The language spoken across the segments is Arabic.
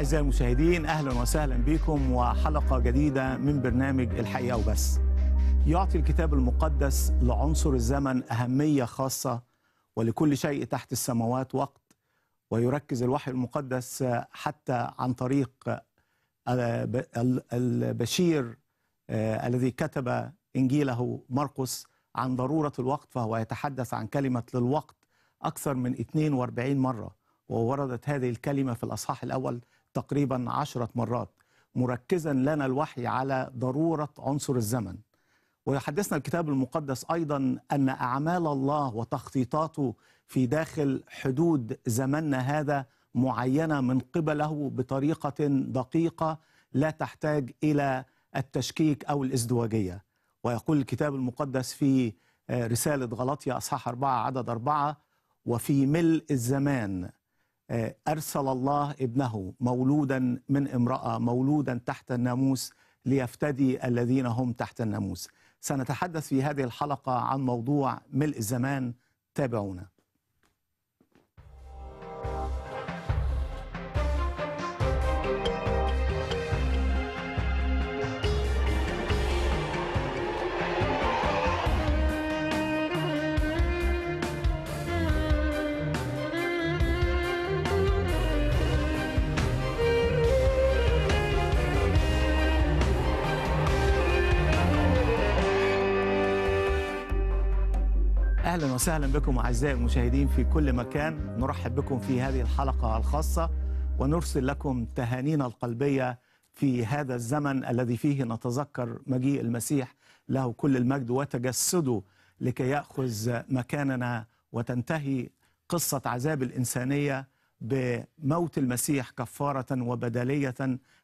أعزائي المشاهدين أهلا وسهلا بكم وحلقة جديدة من برنامج الحقيقة وبس. يعطي الكتاب المقدس لعنصر الزمن أهمية خاصة ولكل شيء تحت السماوات وقت ويركز الوحي المقدس حتى عن طريق البشير الذي كتب إنجيله مرقس عن ضرورة الوقت فهو يتحدث عن كلمة للوقت أكثر من 42 مرة ووردت هذه الكلمة في الأصحاح الأول تقريبا عشرة مرات مركزا لنا الوحي على ضرورة عنصر الزمن. ويحدثنا الكتاب المقدس أيضا أن أعمال الله وتخطيطاته في داخل حدود زمننا هذا معينة من قبله بطريقة دقيقة لا تحتاج إلى التشكيك أو الازدواجية. ويقول الكتاب المقدس في رسالة غلطية أصحاح أربعة عدد أربعة وفي ملء الزمان أرسل الله ابنه مولودا من امرأة مولودا تحت الناموس ليفتدي الذين هم تحت الناموس. سنتحدث في هذه الحلقة عن موضوع ملء الزمان تابعونا. أهلا وسهلا بكم أعزائي المشاهدين في كل مكان. نرحب بكم في هذه الحلقة الخاصة ونرسل لكم تهانينا القلبية في هذا الزمن الذي فيه نتذكر مجيء المسيح له كل المجد وتجسده لكي يأخذ مكاننا وتنتهي قصة عذاب الإنسانية بموت المسيح كفارة وبدليه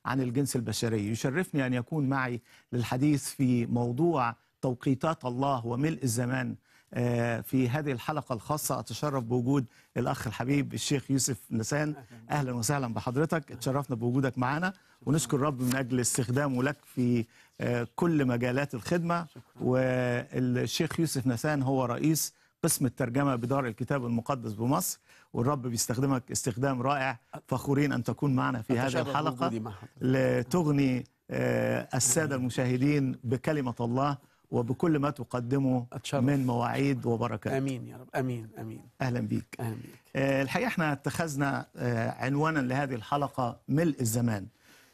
عن الجنس البشري. يشرفني أن يكون معي للحديث في موضوع توقيتات الله وملء الزمان في هذه الحلقة الخاصة أتشرف بوجود الأخ الحبيب الشيخ يوسف نسان. أهلا وسهلا بحضرتك. اتشرفنا بوجودك معنا. ونشكر رب من أجل استخدامه لك في كل مجالات الخدمة. والشيخ يوسف نسان هو رئيس قسم الترجمة بدار الكتاب المقدس بمصر. والرب بيستخدمك استخدام رائع. فخورين أن تكون معنا في هذه الحلقة لتغني السادة المشاهدين بكلمة الله. وبكل ما تقدمه أتشرف. من مواعيد وبركات. آمين يا رب. آمين آمين. أهلا بيك. أهلا بيك. آه الحقيقة إحنا اتخذنا آه عنوانا لهذه الحلقة ملء الزمان.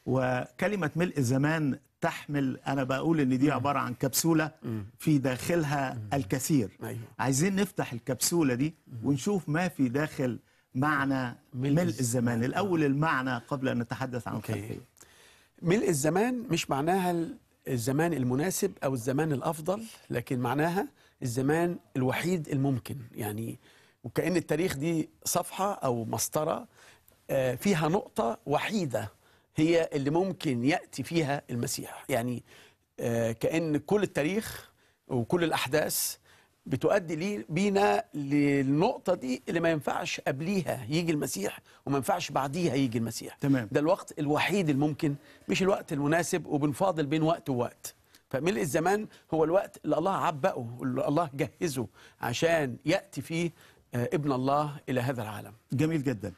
وكلمة ملء الزمان تحمل أنا بقول إن دي عبارة عن كبسولة في داخلها الكثير. أيوه. عايزين نفتح الكبسولة دي ونشوف ما في داخل معنى ملء, ملء الزمان. الأول المعنى قبل أن نتحدث عن الخلفيه ملء الزمان مش معناها الزمان المناسب أو الزمان الأفضل لكن معناها الزمان الوحيد الممكن. يعني وكأن التاريخ دي صفحة أو مسطرة فيها نقطة وحيدة هي اللي ممكن يأتي فيها المسيح. يعني كأن كل التاريخ وكل الأحداث بتؤدي لي بينا للنقطة دي اللي ما ينفعش قبليها يجي المسيح وما ينفعش بعديها يجي المسيح. تمام. ده الوقت الوحيد الممكن مش الوقت المناسب وبنفاضل بين وقت ووقت. فملء الزمان هو الوقت اللي الله عبأه اللي الله جهزه عشان يأتي فيه ابن الله إلى هذا العالم. جميل جدا.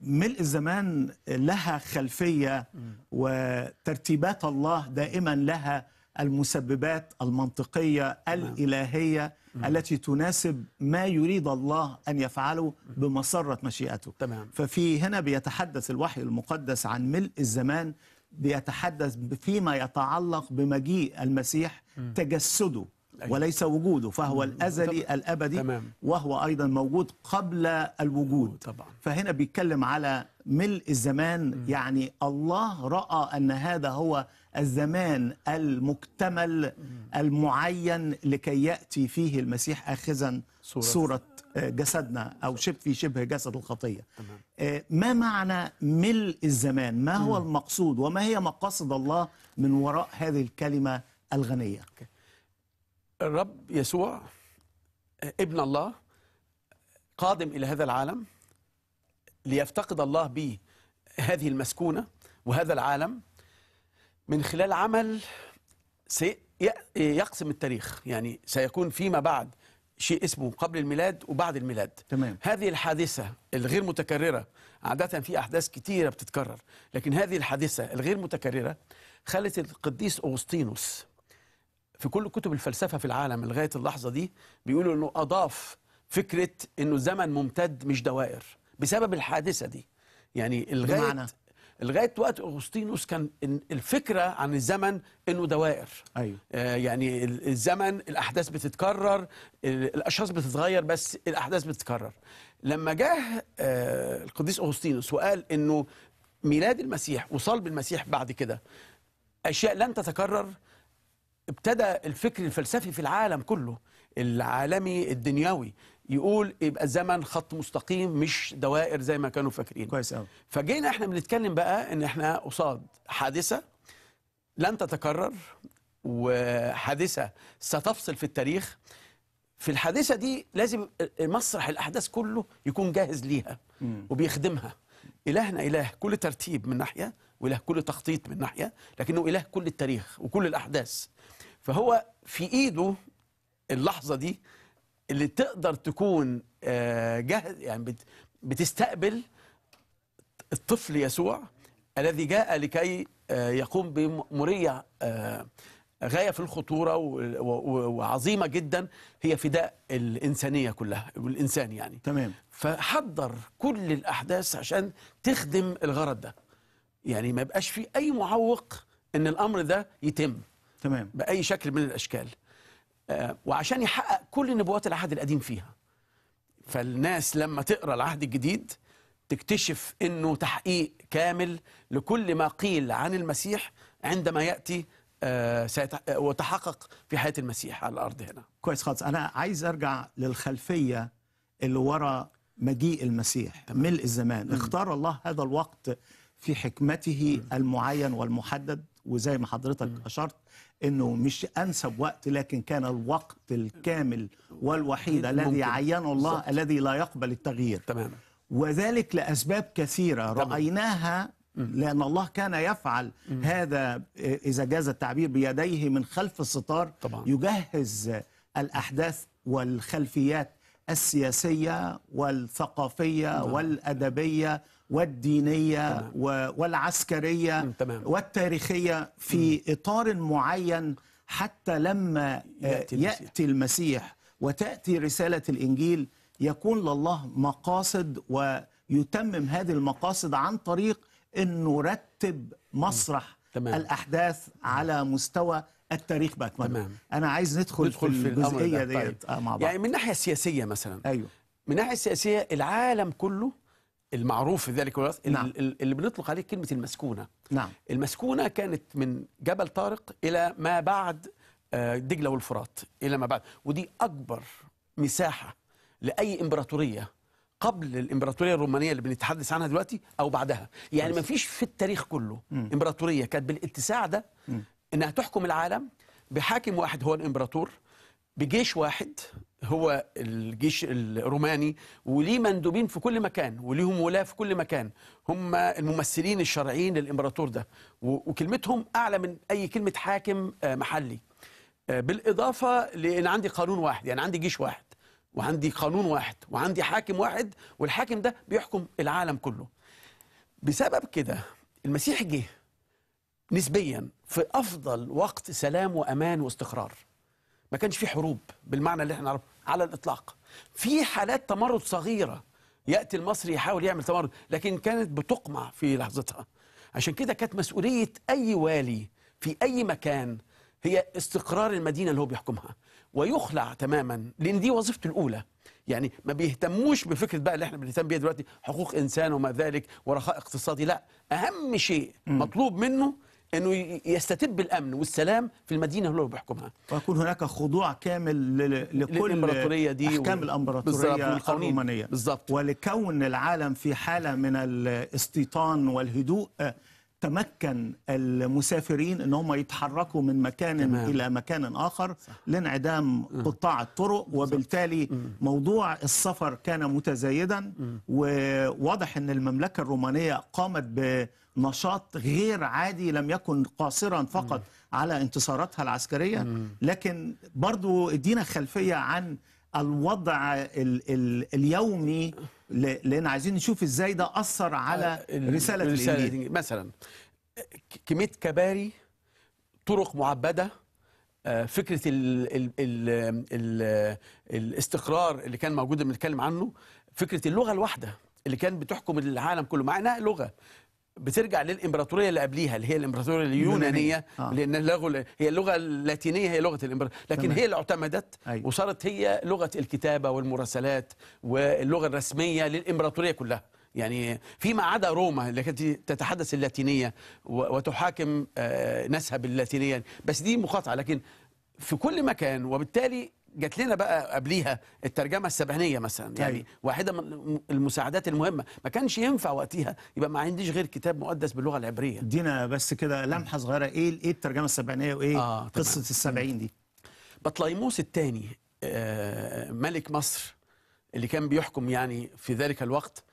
ملء الزمان لها خلفية وترتيبات الله دائما لها المسببات المنطقية الإلهية التي تناسب ما يريد الله أن يفعله بمسرة مشيئته تمام. ففي هنا بيتحدث الوحي المقدس عن ملء الزمان بيتحدث فيما يتعلق بمجيء المسيح تجسده أيوة. وليس وجوده فهو الأزلي طبعا. الأبدي تمام. وهو أيضا موجود قبل الوجود طبعا. فهنا بيتكلم على ملء الزمان يعني الله رأى أن هذا هو الزمان المكتمل المعين لكي يأتي فيه المسيح آخذا صورة. صورة جسدنا أو شبه في شبه جسد الخطية. تمام. ما معنى ملء الزمان؟ ما هو المقصود؟ وما هي مقاصد الله من وراء هذه الكلمة الغنية؟ الرب يسوع ابن الله قادم إلى هذا العالم ليفتقد الله به هذه المسكونة وهذا العالم من خلال عمل سيقسم التاريخ. يعني سيكون فيما بعد شيء اسمه قبل الميلاد وبعد الميلاد. تمام. هذه الحادثة الغير متكررة عادة في أحداث كتيرة بتتكرر لكن هذه الحادثة الغير متكررة خلت القديس أغسطينوس في كل كتب الفلسفة في العالم لغاية اللحظة دي بيقولوا أنه أضاف فكرة أنه زمن ممتد مش دوائر بسبب الحادثة دي. يعني لغاية لغاية وقت أغسطينوس كان إن الفكرة عن الزمن أنه دوائر. أيوه. آه، يعني ال- الزمن الأحداث بتتكرر ال- الأشخاص بتتغير بس الأحداث بتتكرر. لما جه آه، القديس أغسطينوس وقال إنه ميلاد المسيح وصلب المسيح بعد كده أشياء لن تتكرر ابتدى الفكر الفلسفي في العالم كله العالمي الدنيوي يقول يبقى الزمن خط مستقيم مش دوائر زي ما كانوا فاكرين. كويس قوي فجينا إحنا بنتكلم بقى إن إحنا قصاد حادثة لن تتكرر وحادثة ستفصل في التاريخ. في الحادثة دي لازم مسرح الأحداث كله يكون جاهز ليها وبيخدمها. إلهنا إله كل ترتيب من ناحية وإله كل تخطيط من ناحية لكنه إله كل التاريخ وكل الأحداث. فهو في إيده اللحظة دي اللي تقدر تكون آه، جاهز يعني بت- بتستقبل الطفل يسوع الذي جاء لكي آه، يقوم بمأمورية آه، غاية في الخطورة وعظيمة جدا هي فداء الإنسانية كلها والإنسان يعني. تمام. فحضر كل الأحداث عشان تخدم الغرض ده. يعني ما يبقاش في أي معوق إن الأمر ده يتم. تمام. بأي شكل من الأشكال. وعشان يحقق كل نبوات العهد القديم فيها. فالناس لما تقرأ العهد الجديد تكتشف إنه تحقيق كامل لكل ما قيل عن المسيح عندما يأتي آه، آه، وتحقق في حياة المسيح على الأرض هنا. كويس خالص. أنا عايز أرجع للخلفية اللي ورا مجيء المسيح ملء الزمان. اختار الله هذا الوقت في حكمته المعين والمحدد وزي ما حضرتك أشرت إنه مش أنسب وقت لكن كان الوقت الكامل والوحيد الذي. عينه الله بالظبط. الذي لا يقبل التغيير تماما وذلك لأسباب كثيرة طبعاً. رأيناها لأن الله كان يفعل هذا إذا جاز التعبير بيديه من خلف الستار طبعاً. يجهز الأحداث والخلفيات السياسية والثقافية والأدبية والدينية تمام. و- والعسكرية مم، تمام. والتاريخية في إطار معين حتى لما آه، يأتي المسيح. يأتي المسيح وتأتي رسالة الإنجيل يكون لله مقاصد ويتمم هذه المقاصد عن طريق انه رتب مسرح تمام. الأحداث على مستوى التاريخ باكمله تمام. أنا عايز ندخل, ندخل في ده. الجزئية طيب. ديت آه، مع بعض يعني من الناحيه السياسيه مثلا أيوه من الناحيه السياسيه العالم كله المعروف في ذلك الوقت نعم. ال- اللي بنطلق عليه كلمة المسكونة. نعم. المسكونة كانت من جبل طارق إلى ما بعد آه، دجلة والفرات إلى ما بعد. ودي أكبر مساحة لأي إمبراطورية قبل الإمبراطورية الرومانية اللي بنتحدث عنها دلوقتي أو بعدها. يعني ما فيش في التاريخ كله إمبراطورية كانت بالاتساع ده إنها تحكم العالم بحاكم واحد هو الإمبراطور بجيش واحد هو الجيش الروماني وليه مندوبين في كل مكان وليهم ولاة في كل مكان. هم الممثلين الشرعيين للإمبراطور ده. وكلمتهم أعلى من أي كلمة حاكم آه، محلي. آه، بالإضافة لأن عندي قانون واحد يعني عندي جيش واحد وعندي قانون واحد وعندي حاكم واحد والحاكم ده بيحكم العالم كله. بسبب كده المسيح جه نسبيا في أفضل وقت سلام وأمان واستقرار. ما كانش في حروب بالمعنى اللي إحنا نعرفه. على الإطلاق. في حالات تمرد صغيرة. يأتي المصري يحاول يعمل تمرد لكن كانت بتقمع في لحظتها. عشان كده كانت مسؤولية أي والي في أي مكان هي استقرار المدينة اللي هو بيحكمها. ويخلع تماما لأن دي وظيفته الأولى. يعني ما بيهتموش بفكرة بقى اللي إحنا بنهتم بيها دلوقتي حقوق إنسان وما ذلك ورخاء اقتصادي لا. أهم شيء مطلوب منه إنه يستتب الامن والسلام في المدينة اللي هو بيحكمها. ويكون هناك خضوع كامل لكل للإمبراطورية دي احكام الإمبراطورية. الرومانية. بالظبط. ولكون العالم في حالة من الاستيطان والهدوء آه، تمكن المسافرين إن هم يتحركوا من مكان تمام. إلى مكان آخر لانعدام قطاع الطرق وبالتالي موضوع السفر كان متزايدا. وواضح إن المملكة الرومانية قامت بنشاط غير عادي لم يكن قاصرا فقط على انتصاراتها العسكرية. لكن برضو ادينا خلفية عن الوضع ال ال اليومي لأن عايزين نشوف إزاي ده أثر على ال- رسالة رسالة الانجيل. مثلا ك- كمية كباري طرق معبدة آه، فكرة ال ال ال ال الاستقرار اللي كان موجود بنتكلم عنه فكرة اللغة الواحدة اللي كانت بتحكم العالم كله مع إنها لغة. بترجع للإمبراطورية اللي قبليها اللي هي الإمبراطورية اليونانية آه. لأن اللغة هي اللغة اللاتينية هي لغة الامبراطوريه لكن تمام. هي اللي اعتمدت أيوة. وصارت هي لغة الكتابة والمراسلات واللغة الرسمية للإمبراطورية كلها يعني فيما عدا روما اللي كانت تتحدث اللاتينية وتحاكم آه، ناسها باللاتينيه بس دي مقاطعة لكن في كل مكان وبالتالي جات لنا بقى قبليها الترجمة السبعينيه مثلا يعني أيوة. واحدة من المساعدات المهمة. ما كانش ينفع وقتها يبقى ما عنديش غير كتاب مقدس باللغة العبرية. ادينا بس كده لمحة صغيرة. إيه إيه الترجمة السبعينيه وايه آه،. قصة السبعين دي؟ بطليموس الثاني ملك مصر اللي كان بيحكم يعني في ذلك الوقت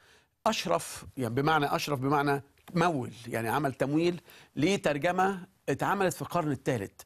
أشرف يعني بمعنى أشرف بمعنى مول يعني عمل تمويل لترجمة اتعملت في القرن الثالث.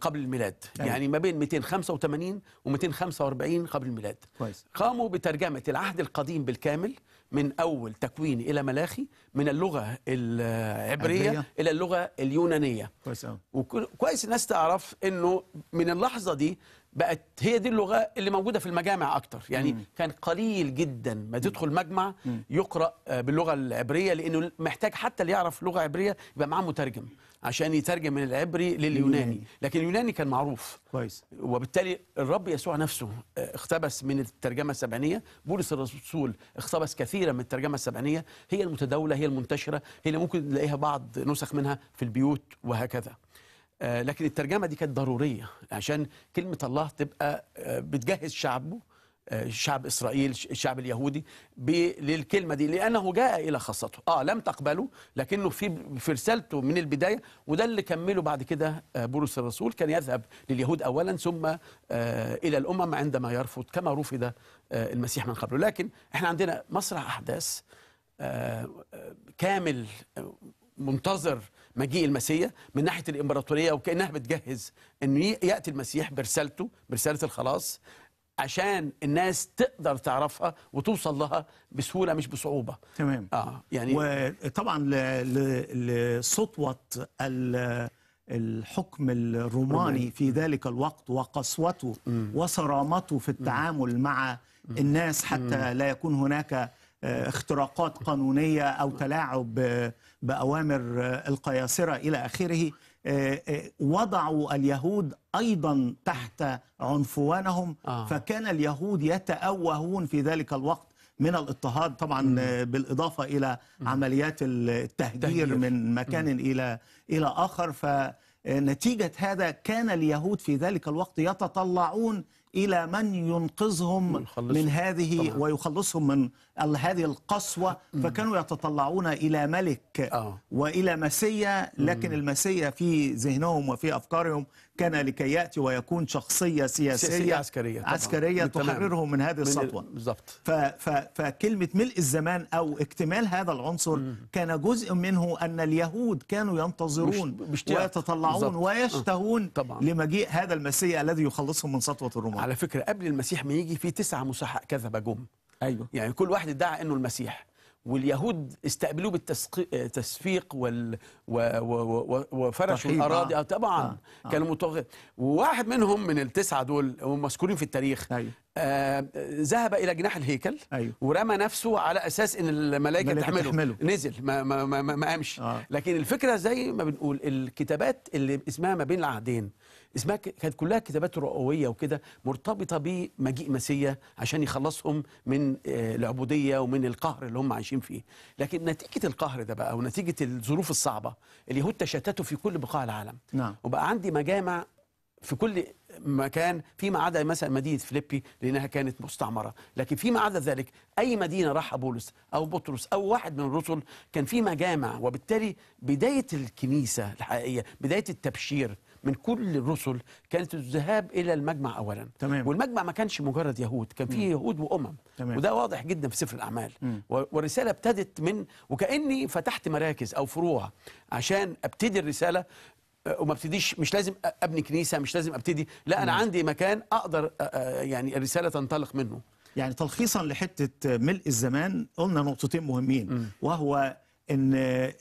قبل الميلاد. أيوة. يعني ما بين 285 و 245 قبل الميلاد. كويس. قاموا بترجمة العهد القديم بالكامل من أول تكوين إلى ملاخي من اللغة العبرية عبرية. إلى اللغة اليونانية. كويس قوي وكويس الناس تعرف إنه من اللحظة دي بقت هي دي اللغة اللي موجودة في المجامع أكتر. يعني مم. كان قليل جدا ما تدخل مجمع يقرأ آه، باللغة العبرية لأنه محتاج حتى اللي يعرف لغة عبرية يبقى معاه مترجم. عشان يترجم من العبري لليوناني. لكن اليوناني كان معروف. كويس. وبالتالي الرب يسوع نفسه آه، اقتبس من الترجمة السبعينية. بولس الرسول اقتبس كثيرا من الترجمة السبعينية. هي المتداولة هي المنتشرة هي اللي ممكن نلاقيها بعض نسخ منها في البيوت وهكذا. آه، لكن الترجمة دي كانت ضرورية عشان كلمة الله تبقى آه، بتجهز شعبه. شعب إسرائيل ش- الشعب اليهودي للكلمة دي لأنه جاء إلى خاصته. آه لم تقبله لكنه في في رسالته من البداية وده اللي كمله بعد كده آه، بولس الرسول. كان يذهب لليهود اولا ثم آه، إلى الأمم عندما يرفض كما رفض آه، المسيح من قبله. لكن إحنا عندنا مسرح آه، آه، كامل آه، منتظر مجيء المسيح من ناحية الإمبراطورية وكأنها بتجهز إنه يأتي المسيح برسالته برسالة الخلاص. عشان الناس تقدر تعرفها وتوصل لها بسهولة مش بصعوبة. تمام. آه يعني وطبعا ل- ل- لسطوة ال- الحكم الروماني في ذلك الوقت وقسوته وصرامته في التعامل مع الناس حتى لا يكون هناك آه، اختراقات قانونية أو تلاعب آه، بأوامر آه، القياصرة آه، آه، وضعوا اليهود أيضا تحت عنفوانهم آه. فكان اليهود يتأوهون في ذلك الوقت من الاضطهاد طبعا آه، بالإضافة إلى عمليات التهجير تهجير. من مكان إلى إلى آخر فنتيجة هذا كان اليهود في ذلك الوقت يتطلعون إلى من ينقذهم. من هذه طبعاً. ويخلصهم من هذه القسوة فكانوا يتطلعون إلى ملك آه. وإلى مسيا لكن المسيا في ذهنهم وفي أفكارهم كان لكي يأتي ويكون شخصية سياسية سياسية عسكرية طبعاً. عسكرية. تحررهم من هذه السطوة ف فكلمة ملء الزمان أو اكتمال هذا العنصر كان جزء منه أن اليهود كانوا ينتظرون مش-. ويتطلعون بالظبط. ويشتهون طبعاً. لمجيء هذا المسيح الذي يخلصهم من سطوة الرومان على فكرة قبل المسيح ما يجي في تسعة مسحاء كذبه جم أيوه يعني كل واحد ادعى إنه المسيح واليهود استقبلوه بالتصفيق وال و... و... و... وفرشوا الأراضي آه. آه. طبعا آه، آه. كانوا متوغ... وواحد منهم من التسعة دول هم مذكورين في التاريخ أيوه آه ذهب إلى جناح الهيكل أيوه ورمى نفسه على أساس إن الملائكة تحمله. تحمله. نزل ما ما ما, ما, ما قامش آه. لكن الفكرة زي ما بنقول الكتابات اللي اسمها ما بين العهدين اسمها كانت كلها كتابات رؤوية وكده مرتبطة بمجيء مسيا عشان يخلصهم من آه، العبودية ومن القهر اللي هم عايشين فيه. لكن نتيجة القهر ده بقى ونتيجه الظروف الصعبة اليهود تشتتوا في كل بقاع العالم. نعم. وبقى عندي مجامع في كل مكان فيما عدا مثلا مدينة فيليبي لأنها كانت مستعمرة، لكن فيما عدا ذلك أي مدينة راحها بولس أو بطرس أو واحد من الرسل كان في مجامع. وبالتالي بداية الكنيسة الحقيقية، بداية التبشير من كل الرسل كانت الذهاب إلى المجمع اولا. تمام. والمجمع ما كانش مجرد يهود، كان فيه يهود وأمم. تمام. وده واضح جدا في سفر الأعمال. مم. والرسالة ابتدت من وكأني فتحت مراكز أو فروع عشان أبتدي الرسالة وما ابتديش مش لازم أبني كنيسة مش لازم أبتدي لا أنا عندي مكان أقدر يعني الرسالة تنطلق منه يعني تلخيصا لحتة ملء الزمان قلنا نقطتين مهمين وهو إن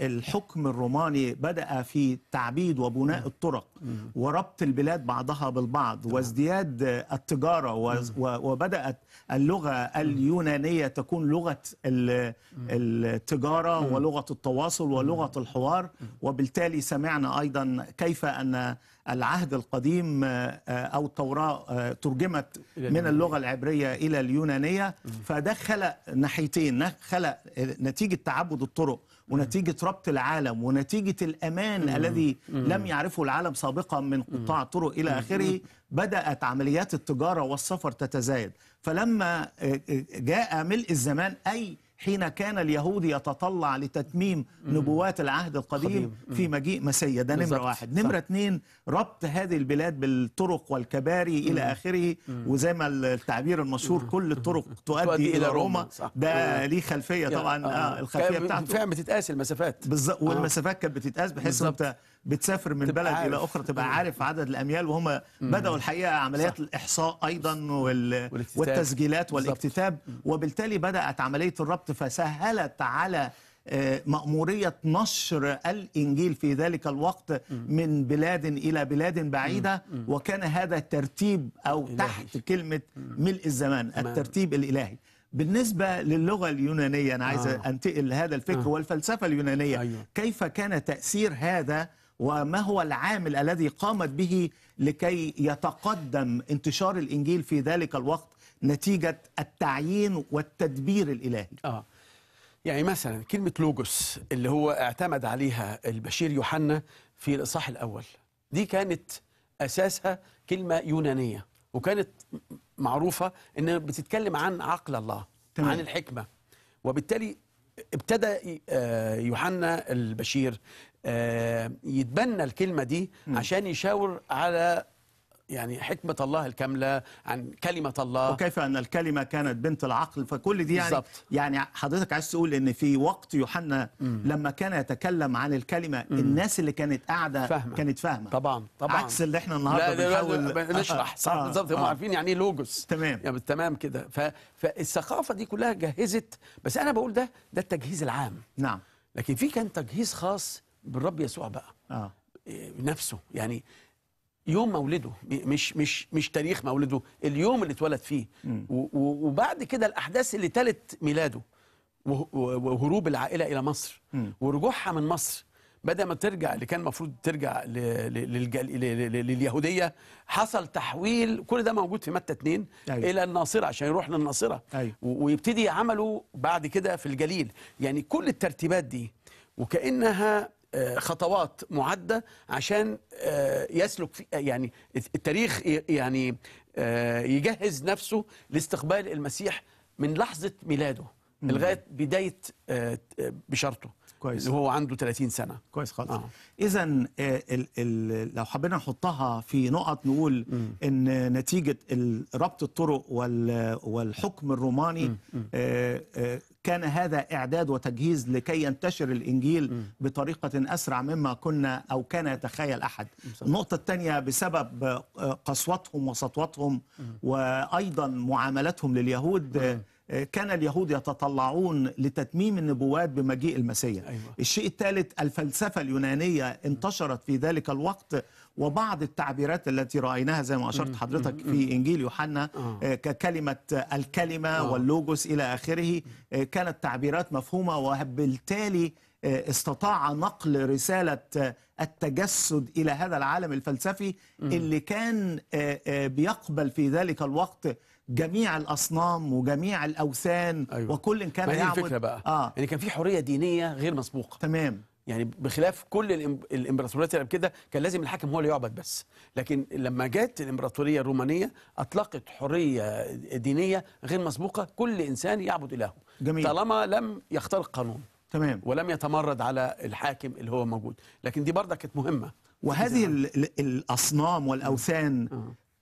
الحكم الروماني بدأ في تعبيد وبناء الطرق وربط البلاد بعضها بالبعض وازدياد التجارة وبدأت اللغة اليونانية تكون لغة ال- التجارة ولغة التواصل ولغة الحوار وبالتالي سمعنا أيضا كيف أن العهد القديم آه، أو التوراه ترجمت من اللغة العبرية إلى اليونانية. فده خلق ناحيتين خلق نتيجة تعبد الطرق. ونتيجة ربط العالم ونتيجة الأمان الذي لم يعرفه العالم سابقا من قطاع الطرق إلى آخره بدأت عمليات التجارة والسفر تتزايد. فلما آه، آه، جاء ملء الزمان أي حين كان اليهود يتطلع لتتميم نبوات العهد القديم قديم. في مجيء مسيا. ده بالظبط. واحد. صح. نمره اثنين ربط هذه البلاد بالطرق والكباري إلى آخره وزي ما التعبير المشهور كل الطرق تؤدي, إلى روما. ده ليه خلفية طبعا. آه. الخلفية كان بتاعته. فعلا بتتقاس المسافات. بالظبط. والمسافات كانت بتتقاس بحيث. أنت بتسافر من بلد عارف. إلى أخرى تبقى عارف عدد الأميال. وهم بدأوا الحقيقة عمليات صح. الإحصاء أيضا وال... والاكتتاب. والتسجيلات. والاكتتاب. وبالتالي بدأت عملية الربط فسهلت على آه، مأمورية نشر الإنجيل في ذلك الوقت من بلاد إلى بلاد بعيدة وكان هذا ترتيب أو. تحت كلمة ملء الزمان. الترتيب الإلهي بالنسبة للغة اليونانية أنا عايز آه. أنتقل لهذا الفكر آه. والفلسفة اليونانية أيوة. كيف كان تأثير هذا وما هو العامل الذي قامت به لكي يتقدم انتشار الإنجيل في ذلك الوقت نتيجة التعيين والتدبير الإلهي. آه. يعني مثلا كلمة لوجوس اللي هو اعتمد عليها البشير يوحنا في الإصحاح الأول دي كانت أساسها كلمة يونانية وكانت معروفة إنها بتتكلم عن عقل الله تمام. عن الحكمة. وبالتالي ابتدى آه، يوحنا البشير آه، يتبنى الكلمة دي عشان يشاور على يعني حكمة الله الكاملة عن كلمة الله. وكيف أن الكلمة كانت بنت العقل فكل دي يعني. يعني حضرتك عايز تقول إن في وقت يوحنا لما كان يتكلم عن الكلمة الناس اللي كانت قاعدة فاهمة. كانت فاهمة. طبعا طبعا. عكس اللي إحنا النهارده بنحاول نشرح صح آه، بالظبط هم آه. عارفين يعني إيه لوجوس. تمام. يعني تمام كده. ف... فالثقافه دي كلها جهزت. بس أنا بقول ده ده التجهيز العام. نعم. لكن في كان تجهيز خاص بالرب يسوع بقى. آه. إيه، نفسه. يعني يوم مولده مش مش مش تاريخ مولده اليوم اللي اتولد فيه. وبعد كده الأحداث اللي تلت ميلاده وهروب العائلة إلى مصر. ورجوعها من مصر. بدل ما ترجع اللي كان المفروض ترجع لليهودية حصل تحويل كل ده موجود في متى 2 أيوة. إلى الناصرة عشان يروح للناصرة. أيوة. ويبتدي عمله بعد كده في الجليل. يعني كل الترتيبات دي وكأنها خطوات معدة عشان آه، يسلك في يعني التاريخ يعني آه، يجهز نفسه لاستقبال المسيح من لحظة ميلاده لغاية بداية آه، آه، بشارته كويس. اللي هو عنده 30 سنة. كويس خالص. آه. اذا ال لو حبينا نحطها في نقط نقول إن نتيجة ربط الطرق وال- والحكم الروماني آه، آه، كان هذا إعداد وتجهيز لكي ينتشر الإنجيل بطريقة أسرع مما كنا أو كان يتخيل أحد. النقطة الثانية بسبب آه، قسوتهم وسطوتهم وأيضا معاملتهم لليهود آه، كان اليهود يتطلعون لتتميم النبوات بمجيء المسيح أيوة. الشيء الثالث الفلسفة اليونانية انتشرت في ذلك الوقت وبعض التعبيرات التي رأيناها زي ما أشرت حضرتك في إنجيل يوحنا آه. آه، ككلمة الكلمة آه. واللوجوس إلى آخره كانت تعبيرات مفهومة وبالتالي استطاع نقل رسالة التجسد إلى هذا العالم الفلسفي اللي كان بيقبل في ذلك الوقت جميع الأصنام وجميع الأوثان أيوة. وكل كان ما هي يعبد الفكرة بقى؟ آه. يعني كان في حرية دينية غير مسبوقة. تمام. يعني بخلاف كل الامبراطوريات اللي كده كان لازم الحاكم هو اللي يعبد بس. لكن لما جت الإمبراطورية الرومانية أطلقت حرية دينية غير مسبوقة كل إنسان يعبد إلهه. جميل. طالما لم يخترق قانون تمام. ولم يتمرد على الحاكم اللي هو موجود. لكن دي برضه كانت مهمة. وهذه ال- ال- الأصنام والأوثان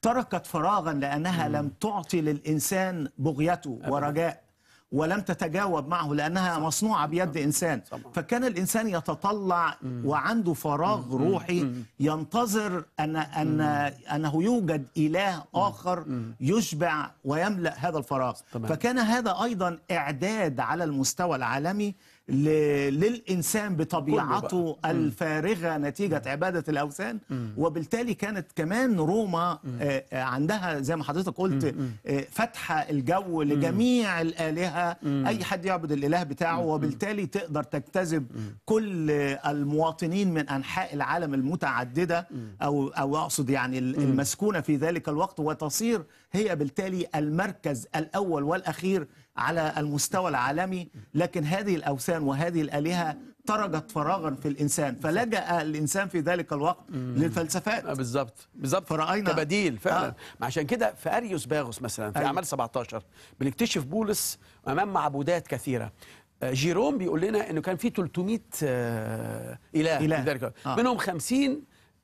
تركت فراغا لأنها لم تعطي للإنسان بغيته ورجاء ولم تتجاوب معه لأنها مصنوعة بيد إنسان. طبعا. فكان الإنسان يتطلع وعنده فراغ روحي ينتظر أن أن أنه يوجد إله آخر يشبع ويملأ هذا الفراغ. فكان هذا أيضا إعداد على المستوى العالمي ل- للإنسان بطبيعته الفارغة نتيجة عبادة الأوثان. وبالتالي كانت كمان روما آه، آه، عندها زي ما حضرتك قلت آه، فاتحه الجو لجميع الآلهة. أي حد يعبد الإله بتاعه وبالتالي تقدر تجتذب كل المواطنين من أنحاء العالم المتعددة أو أو أقصد يعني ال- المسكونة في ذلك الوقت. وتصير هي بالتالي المركز الأول والأخير على المستوى العالمي لكن هذه الأوثان وهذه الآلهة تركت فراغا في الإنسان فلجأ الإنسان في ذلك الوقت للفلسفات آه، بالظبط بالظبط فرأينا- كبديل فعلا آه. عشان كده في اريوس باغوس مثلا في أيوة. أعمال 17 بنكتشف بولس أمام معبودات كثيرة آه، جيروم بيقول لنا إنه كان في 300 آه، إله, إله. في ذلك آه. منهم 50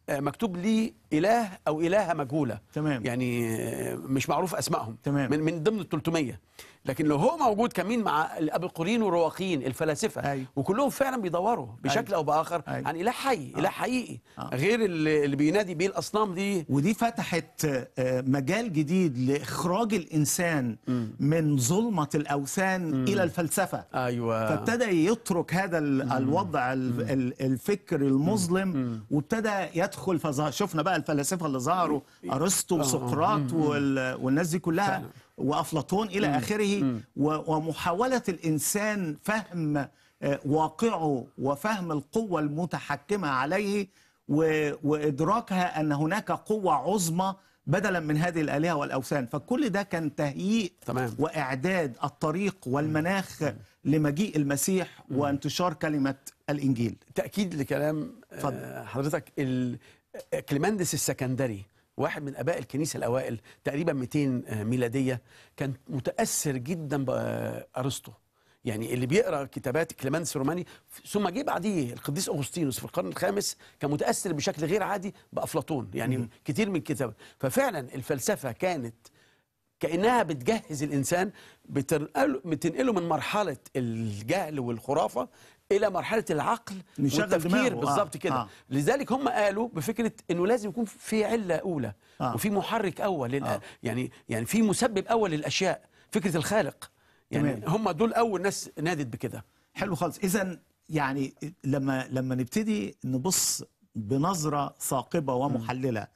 آه، مكتوب لي إله أو إلهة مجهولة تمام. يعني مش معروف أسمائهم تمام. من من ضمن ال 300 لكن لو هو موجود كمين مع الابيقوريين والرواقيين الفلاسفة أيوة. وكلهم فعلا بيدوروا بشكل. أو بآخر أيوة. عن إله حي إله حقيقي. آه. غير اللي بينادي بيه الأصنام دي. ودي فتحت آه، مجال جديد لإخراج الإنسان من ظلمة الأوثان إلى الفلسفة. أيوه. فابتدى يترك هذا ال- الوضع ال- ال- الفكر المظلم وابتدى يدخل فشفنا بقى الفلاسفة اللي ظهروا أرسطو وسقراط وال- والناس دي كلها. فعلا. وأفلاطون إلى آخره و- ومحاولة الإنسان فهم آه، واقعه وفهم القوة المتحكمة عليه و- وإدراكها أن هناك قوة عظمى بدلا من هذه الآلهة والأوثان. فكل ده كان تهيئ تمام. وإعداد الطريق والمناخ لمجيء المسيح وانتشار كلمة الإنجيل. تأكيد لكلام اتفضل. آه، حضرتك آه، كليماندس السكندري واحد من أباء الكنيسة الأوائل تقريبا 200 آه، ميلادية. كان متأثر جدا بأرسطو. يعني اللي بيقرأ كتابات كليماندس الروماني ثم جه بعديه القديس أغسطينوس في القرن الخامس كان متأثر بشكل غير عادي بأفلاطون. يعني كتير من كتابه ففعلا الفلسفة كانت كأنها بتجهز الإنسان بتنقله من مرحلة الجهل والخرافة إلى مرحلة العقل والتفكير دماغه. بالظبط آه، كده آه. لذلك هم قالوا بفكرة إنه لازم يكون في علة أولى آه. وفي محرك أول. آه. يعني يعني في مسبب أول للأشياء فكرة الخالق يعني تمام. هم دول أول ناس نادت بكده حلو خالص إذا يعني لما لما نبتدي نبص بنظرة ثاقبة ومحللة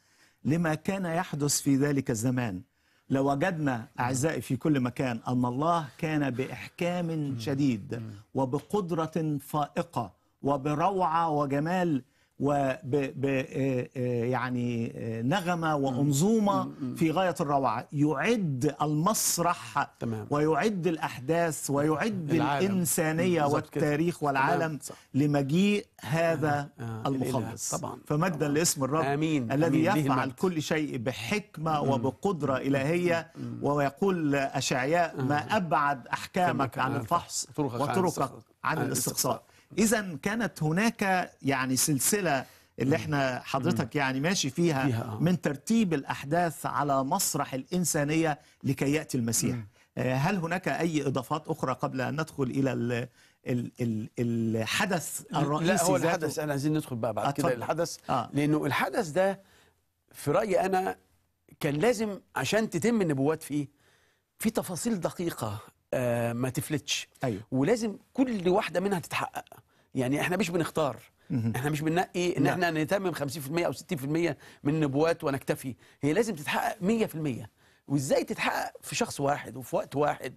لما كان يحدث في ذلك الزمان لوجدنا أعزائي في كل مكان أن الله كان بإحكام شديد وبقدرة فائقة وبروعة وجمال وب ب آه، آه، يعني آه، نغمة وأنظومة في غاية الروعة يعد المسرح تمام. ويعد الأحداث ويعد العالم. الإنسانية. والتاريخ والعالم. لمجيء هذا آه، المخلص الإله. طبعا. فمجدا لاسم الرب آمين. الذي آمين. يفعل. كل شيء بحكمة وبقدرة إلهية ويقول أشعياء ما أبعد أحكامك عن الفحص وطرقك عن الاستقصاء اذا كانت هناك يعني سلسلة اللي إحنا حضرتك يعني ماشي فيها, آه. من ترتيب الأحداث على مسرح الإنسانية لكي يأتي المسيح آه، هل هناك أي إضافات أخرى قبل أن ندخل إلى ال ال ال الحدث الرئيسي لا هو؟ الحدث أنا عايزين ندخل بقى بعد كده. الحدث آه. لأنه الحدث ده في رأيي أنا كان لازم عشان تتم النبوات فيه في تفاصيل دقيقة ما تفلتش. أيوه. ولازم كل واحدة منها تتحقق. يعني إحنا مش بنختار. إحنا مش بننقي إن لا. إحنا نتمم 50% أو 60% من النبوات ونكتفي. هي لازم تتحقق 100% وإزاي تتحقق؟ في شخص واحد وفي وقت واحد.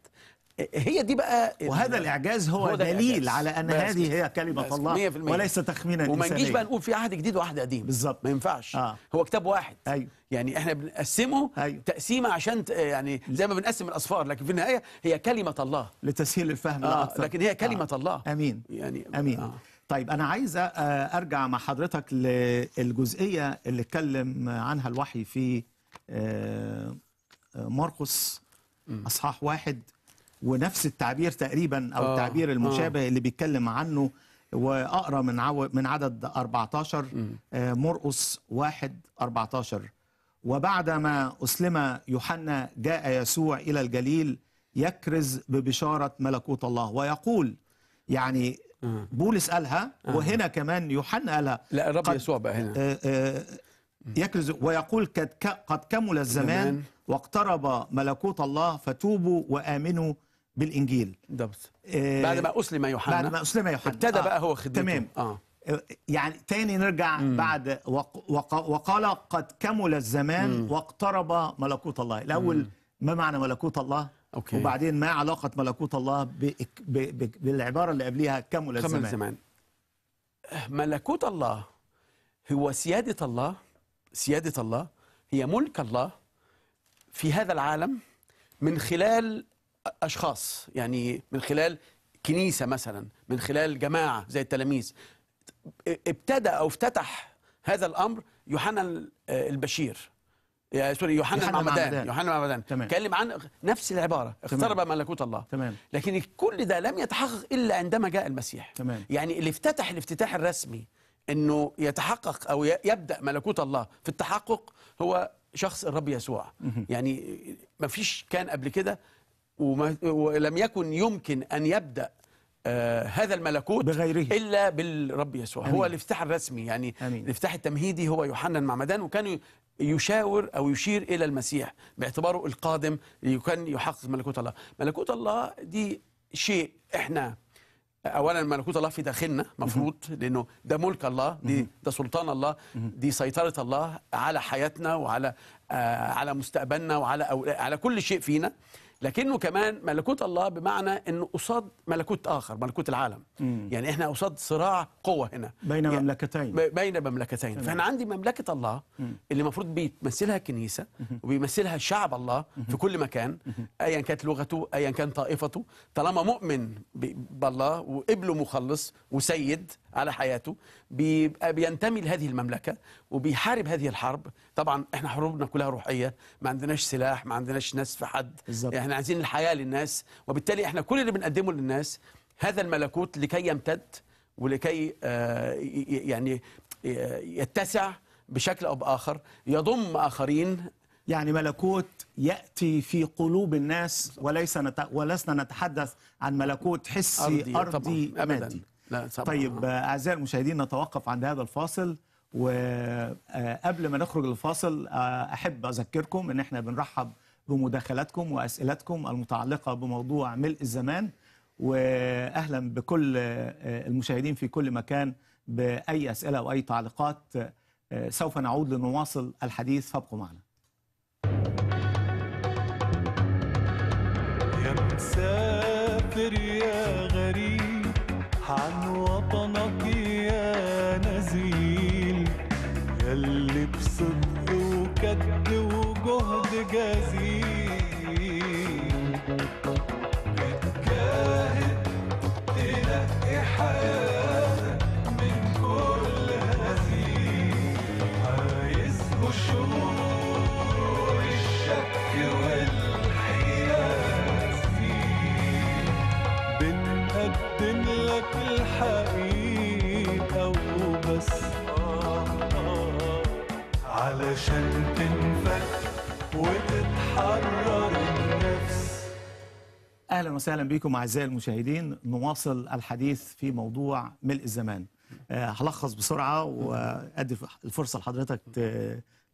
هي دي بقى وهذا الإعجاز هو, هو دليل الإعجاز. على أن هذه. هي كلمة بس الله 100%. وليس تخمينا وما نجيش. بقى نقول في عهد جديد وعهد قديم بالظبط. ما ينفعش آه. هو كتاب واحد أيوه. يعني إحنا بنقسمه أيوه. تقسيمة عشان يعني زي ما بنقسم الأصفار لكن في النهاية هي كلمة الله لتسهيل الفهم آه أكثر. لكن هي كلمة الله آمين يعني آمين آه. طيب أنا عايز أ- أرجع مع حضرتك للجزئية اللي اتكلم عنها الوحي في آه، آه، مرقس أصحاح واحد ونفس التعبير تقريبا أو آه، التعبير المشابه اللي بيتكلم عنه وأقرأ من عو من عدد 14 آه، مرقس واحد 14 وبعدما أسلم يوحنا جاء يسوع إلى الجليل يكرز ببشارة ملكوت الله ويقول يعني آه. بولس قالها وهنا كمان يوحنا قالها. لا الرب يسوع بقى هنا. آه، آه، يكرز ويقول قد ك- قد كمل الزمان زمان. واقترب ملكوت الله فتوبوا وآمنوا بالإنجيل. ده بس. آه، بعد ما أسلم يوحنا. بعد ما أسلم يوحنا. ابتدى آه، بقى هو خدمته تمام. آه. يعني تاني نرجع بعد وق وق وقال قد كمل الزمان واقترب ملكوت الله. الأول ما معنى ملكوت الله؟ أوكي. وبعدين ما علاقة ملكوت الله ب ب ب بالعبارة اللي قبليها كمل كمل الزمان. الزمان. ملكوت الله هو سيادة الله سيادة الله هي ملك الله في هذا العالم من خلال أشخاص يعني من خلال كنيسة مثلا من خلال جماعة زي التلاميذ. ابتدى أو افتتح هذا الأمر يوحنا البشير. يا سوري يوحنا المعمدان. يوحنا المعمدان تمام. كلم عن نفس العبارة. اقترب ملكوت الله. تمام. لكن كل ده لم يتحقق إلا عندما جاء المسيح. تمام. يعني اللي افتتح الافتتاح الرسمي إنه يتحقق أو يبدأ ملكوت الله في التحقق هو شخص الرب يسوع. يعني ما فيش كان قبل كده ولم يكن يمكن أن يبدأ آه هذا الملكوت بغيره. إلا بالرب يسوع أمين. هو الافتتاح الرسمي يعني أمين. الافتتاح التمهيدي هو يوحنا المعمدان وكان يشاور أو يشير إلى المسيح باعتباره القادم كان يحقق ملكوت الله ملكوت الله دي شيء إحنا اولا ملكوت الله في داخلنا مفروض لأنه ده ملك الله دي ده سلطان الله دي سيطرة الله على حياتنا وعلى آه على مستقبلنا وعلى أو على كل شيء فينا لكنه كمان ملكوت الله بمعنى إنه قصاد ملكوت آخر ملكوت العالم. يعني إحنا قصاد صراع قوة هنا. بين يعني مملكتين. بين مملكتين. فأنا عندي مملكة الله اللي المفروض بيمثلها الكنيسة وبيمثلها شعب الله في كل مكان ايا كانت لغته ايا كان طائفته. طالما مؤمن بالله وقبله مخلص وسيد على حياته بيبقى بينتمي لهذه المملكة وبيحارب هذه الحرب. طبعا إحنا حروبنا كلها روحية ما عندناش سلاح ما عندناش ناس في حد. بالظبط. إحنا عايزين الحياة للناس وبالتالي إحنا كل اللي بنقدمه للناس هذا الملكوت لكي يمتد ولكي آه، يعني ي- يتسع بشكل أو بآخر يضم آخرين. يعني ملكوت يأتي في قلوب الناس وليس نت... ولسنا نتحدث عن ملكوت حسي أرضي, أرضي, ابدا. مادي. لا طبعا طيب آه، أعزائي المشاهدين نتوقف عند هذا الفاصل وقبل ما نخرج الفاصل آه، أحب أذكركم أن إحنا بنرحب بمداخلاتكم وأسئلتكم المتعلقة بموضوع ملء الزمان وأهلا بكل آه، المشاهدين في كل مكان بأي أسئلة أو أي تعليقات آه، سوف نعود لنواصل الحديث فابقوا معنا. يا مسافر يا غريب علشان تنفك وتتحرر النفس. أهلا وسهلا بكم أعزائي المشاهدين. نواصل الحديث في موضوع ملء الزمان. آه، هلخص بسرعة وأدي الفرصة لحضرتك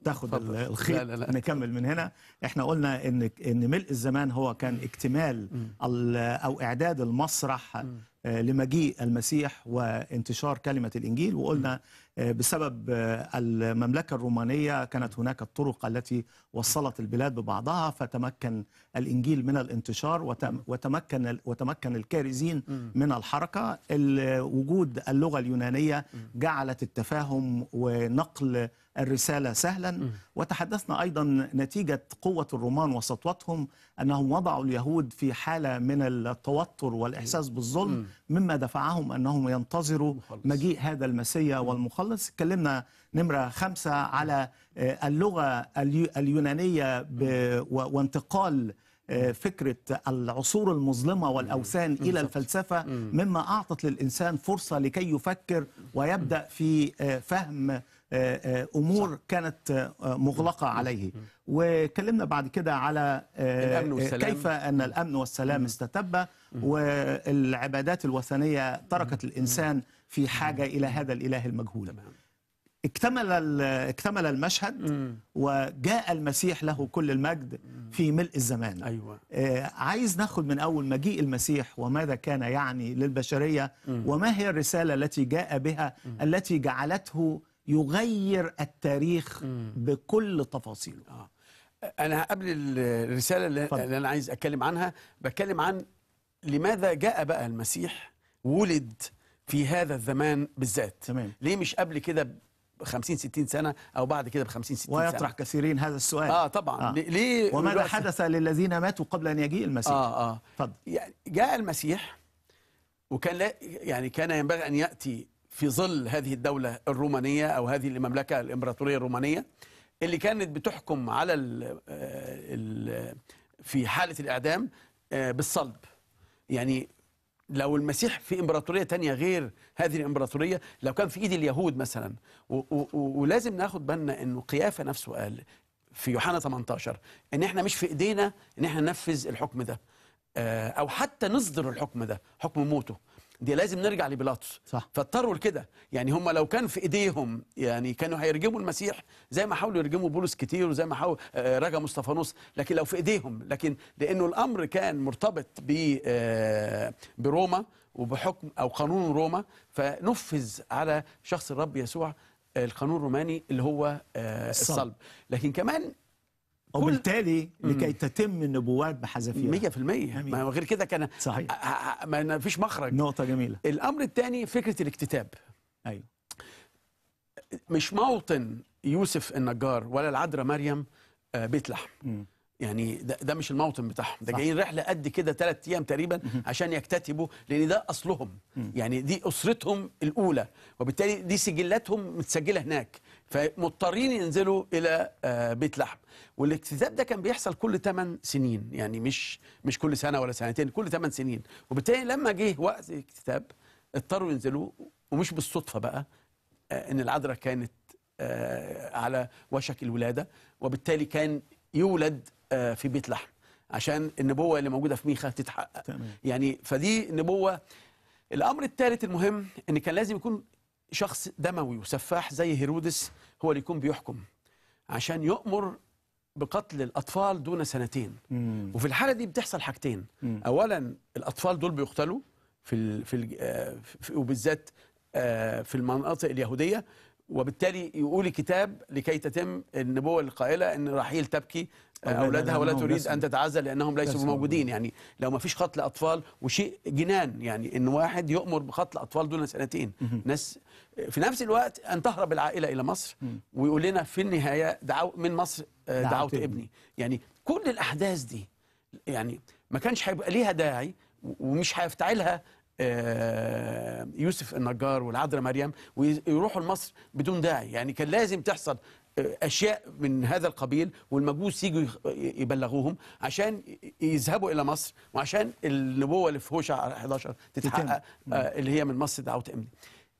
تاخد. ال- الخيط. لا، لا، لا. نكمل من هنا. إحنا قلنا إن إن ملء الزمان هو كان اكتمال ال- أو إعداد المسرح آه، لمجيء المسيح وانتشار كلمة الإنجيل. وقلنا بسبب آه، المملكة الرومانية كانت هناك الطرق التي وصلت البلاد ببعضها فتمكن الإنجيل من الانتشار وتم- وتمكن وتمكن الكارزين من الحركة. ال- وجود اللغة اليونانية جعلت التفاهم ونقل الرسالة سهلا. وتحدثنا أيضا نتيجة قوة الرومان وسطوتهم أنهم وضعوا اليهود في حالة من التوتر والإحساس بالظلم مما دفعهم أنهم ينتظروا. مجيء هذا المسيا والمخلص. اتكلمنا نمرة خمسة على آه، اللغة اليو- اليونانية ب- و- وانتقال آه، فكرة العصور المظلمة والأوثان إلى الفلسفة مما أعطت للإنسان فرصة لكي يفكر ويبدأ في آه، فهم آه، آه، أمور كانت آه، مغلقة عليه. وكلمنا بعد كده على الأمن والسلام. كيف أن الأمن والسلام استتب والعبادات الوثنية تركت الإنسان في حاجة إلى هذا الإله المجهول. اكتمل اكتمل المشهد وجاء المسيح له كل المجد في ملء الزمان. آه، عايز ناخد من أول مجيء المسيح وماذا كان يعني للبشرية وما هي الرسالة التي جاء بها التي جعلته يغير التاريخ بكل تفاصيله. آه. أنا قبل الرسالة اللي. اللي أنا عايز أتكلم عنها بتكلم عن لماذا جاء بقى المسيح ولد في هذا الزمان بالذات. تمام. ليه مش قبل كده ب 50 60 سنة أو بعد كده ب 50 60 ويطرح سنه كثيرين هذا السؤال. آه طبعا. آه. ليه- وماذا حدث للذين ماتوا قبل أن يجيء المسيح؟ آه آه. اتفضل. يعني جاء المسيح وكان لا يعني كان ينبغي أن يأتي في ظل هذه الدولة الرومانية أو هذه المملكة الإمبراطورية الرومانية اللي كانت بتحكم على ال ال في حالة الإعدام آه، بالصلب. يعني لو المسيح في إمبراطورية تانية غير هذه الإمبراطورية لو كان في إيد اليهود مثلا ولازم ناخد بالنا إنه قيافة نفسه قال في يوحنا 18 إن إحنا مش في إيدينا إن إحنا ننفذ الحكم ده آه، أو حتى نصدر الحكم ده حكم موته. دي لازم نرجع لبيلاطس صح. فاضطروا لكده يعني هم لو كان في إيديهم يعني كانوا هيرجموا المسيح زي ما حاولوا يرجموا بولس كتير وزي ما حاولوا آه، رجموا استفانوس لكن لو في إيديهم لكن لأنه الأمر كان مرتبط ب آه، بروما وبحكم أو قانون روما فنفذ على شخص الرب يسوع آه، القانون الروماني اللي هو الصلب. الصلب لكن كمان وبالتالي لكي تتم النبوات بحذافيرها. 100% ما هو غير كده كان صحيح. ما فيش مخرج. نقطة جميلة. الأمر الثاني فكرة الاكتتاب. أيوه. مش موطن يوسف النجار ولا العذراء مريم آه، بيت لحم. يعني ده, ده مش الموطن بتاعهم. ده. جايين رحلة قد كده ثلاث أيام تقريبا عشان يكتتبوا لأن ده أصلهم. يعني دي أسرتهم الأولى. وبالتالي دي سجلاتهم متسجلة هناك. فمضطرين ينزلوا إلى آه، بيت لحم. والاكتتاب ده كان بيحصل كل 8 سنين. يعني مش مش كل سنة ولا سنتين كل 8 سنين. وبالتالي لما جه وقت الاكتتاب اضطروا ينزلوا. ومش بالصدفة بقى آه، إن العذراء كانت آه، على وشك الولادة. وبالتالي كان يولد في بيت لحم. عشان النبوة اللي موجودة في ميخا تتحقق. تمام. يعني فدي نبوه الأمر الثالث المهم إن كان لازم يكون شخص دموي وسفاح زي هيرودس هو اللي يكون بيحكم عشان يؤمر بقتل الأطفال دون سنتين. مم. وفي الحالة دي بتحصل حاجتين. اولا الأطفال دول بيقتلوا في ال في, ال آه، في وبالذات آه، في المناطق اليهودية وبالتالي يقول الكتاب لكي تتم النبوة القائله إن رحيل تبكي أولادها ولا تريد أن تتعزل لأنهم ليسوا موجودين يعني لو ما فيش قتل أطفال وشيء جنان يعني إن واحد يؤمر بقتل أطفال دون سنتين. ناس في نفس الوقت أن تهرب العائلة إلى مصر ويقول لنا في النهاية دعو من مصر آه، دعوت دعوت ابني. يعني كل الأحداث دي يعني ما كانش هيبقى ليها داعي ومش هيفتعلها آه، يوسف النجار والعذراء مريم ويروحوا لمصر بدون داعي. يعني كان لازم تحصل أشياء من هذا القبيل والمجوس يجوا يبلغوهم عشان يذهبوا إلى مصر وعشان النبوة اللي في هوشع 11 تتحقق آه، اللي هي من مصر دعوت ابني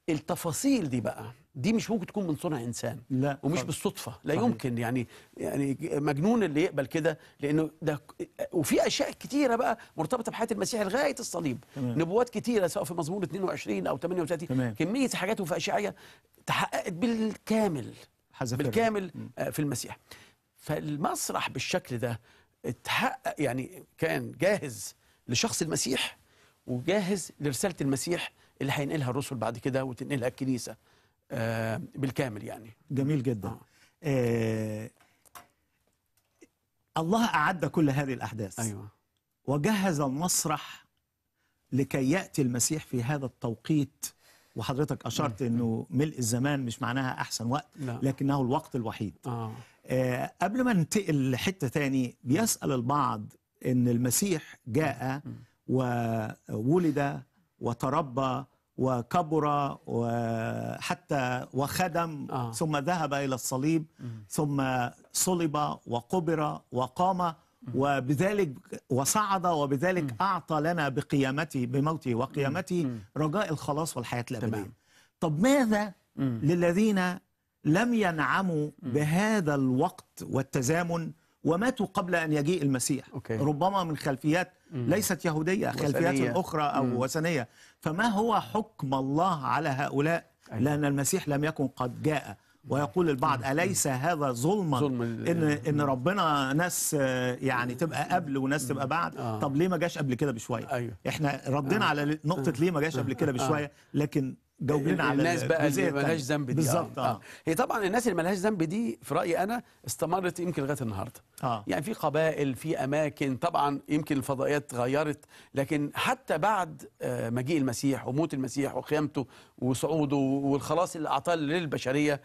التفاصيل دي بقى دي مش ممكن تكون من صنع إنسان لا ومش خالص. بالصدفة لا صحيح. يمكن يعني يعني مجنون اللي يقبل كده لأنه ده وفي أشياء كتيرة بقى مرتبطة بحياة المسيح لغاية الصليب تمام. نبوات كتيرة سواء في مزمور 22 أو 38 تمام. كمية حاجات في اشعياء تحققت بالكامل حذافيرها. بالكامل آه، في المسيح فالمسرح بالشكل ده اتحقق يعني كان جاهز لشخص المسيح وجاهز لرسالة المسيح اللي هينقلها الرسل بعد كده وتنقلها الكنيسة آه، بالكامل يعني جميل جدا آه. آه. الله أعد كل هذه الأحداث أيوه وجهز المسرح لكي يأتي المسيح في هذا التوقيت وحضرتك أشرت أنه ملء الزمان مش معناها أحسن وقت لا. لكنه الوقت الوحيد. آه. آه قبل ما ننتقل لحتة تاني بيسأل البعض أن المسيح جاء وولد وتربى وكبر وحتى وخدم آه. ثم ذهب إلى الصليب ثم صلب وقبر وقام وبذلك وصعد وبذلك أعطى لنا بقيامته بموته وقيامته رجاء الخلاص والحياة الأبدية. طب ماذا للذين لم ينعموا بهذا الوقت والتزامن وماتوا قبل أن يجيء المسيح؟ أوكي. ربما من خلفيات ليست يهودية خلفيات وثنية. أخرى أو وثنية. فما هو حكم الله على هؤلاء؟ أيوة. لأن المسيح لم يكن قد جاء. ويقول البعض أليس هذا ظلما إن إن ربنا ناس آه، يعني تبقى قبل وناس تبقى بعد. آه. طب ليه ما جاش قبل كده بشوية؟ أيوة. إحنا ردينا على نقطة ليه ما جاش قبل كده بشوية لكن جاوب لنا على الناس بقى اللي ملهاش التانية. ذنب دي. بالظبط آه. آه. هي طبعا الناس اللي ملهاش ذنب دي في رأيي أنا استمرت يمكن لغاية النهارده. آه. يعني في قبائل في أماكن طبعا يمكن الفضائيات غيرت لكن حتى بعد آه، مجيء المسيح وموت المسيح وقيامته وصعوده والخلاص اللي أعطاه للبشرية آه،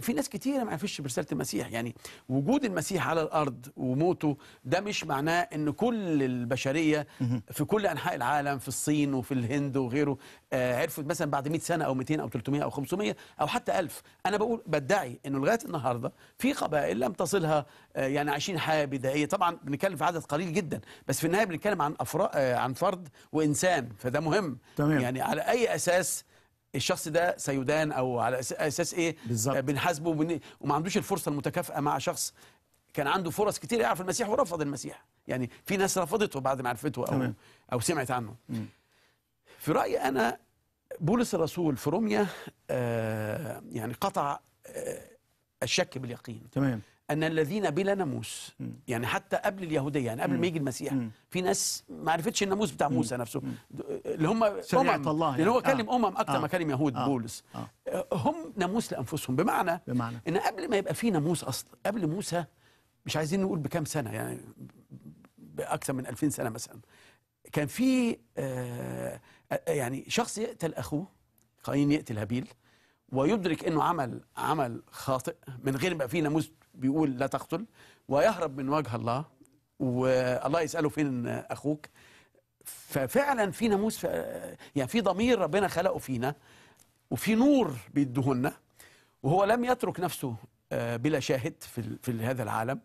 في ناس كتيرة ما عرفتش برسالة المسيح. يعني وجود المسيح على الأرض وموته ده مش معناه إن كل البشرية في كل أنحاء العالم في الصين وفي الهند وغيره آه، عرفت مثلا بعد 100 سنة أو 200 أو 300 أو 500 أو حتى 1000 أنا بقول بدعي إنه لغاية النهارده في قبائل لم تصلها آه، يعني عايشين حياة بدائية. طبعا بنتكلم في عدد قليل جدا بس في النهاية بنتكلم عن افراد عن فرد وإنسان فده مهم. تمام. يعني على أي أساس الشخص ده سيدان أو على أساس إيه بالظبط. آه، بنحاسبه وبن... وما عندوش الفرصة المتكافئة مع شخص كان عنده فرص كتير يعرف المسيح ورفض المسيح يعني في ناس رفضته بعد ما عرفته أو تمام. أو سمعت عنه مم. في رأيي أنا بولس الرسول في روميا آه يعني قطع آه الشك باليقين تمام أن الذين بلا ناموس. يعني حتى قبل اليهودية يعني قبل. ما يجي المسيح. في ناس ما عرفتش الناموس بتاع موسى نفسه اللي هم أمم الله لأن هو يعني. كلم آه. أمم أكتر آه. ما كلم يهود آه. بولس آه. آه، هم ناموس لأنفسهم بمعنى بمعنى إن قبل ما يبقى في ناموس أصلا قبل موسى مش عايزين نقول بكام سنة يعني بأكثر من 2000 سنة مثلا كان في آه آه، يعني شخص يقتل أخوه قايين يقتل هابيل ويدرك إنه عمل عمل خاطئ من غير ما في ناموس بيقول لا تقتل ويهرب من وجه الله والله يسأله فين أخوك. ففعلا في ناموس يعني في ضمير ربنا خلقه فينا وفي نور بيدهنا وهو لم يترك نفسه آه، بلا شاهد في هذا العالم.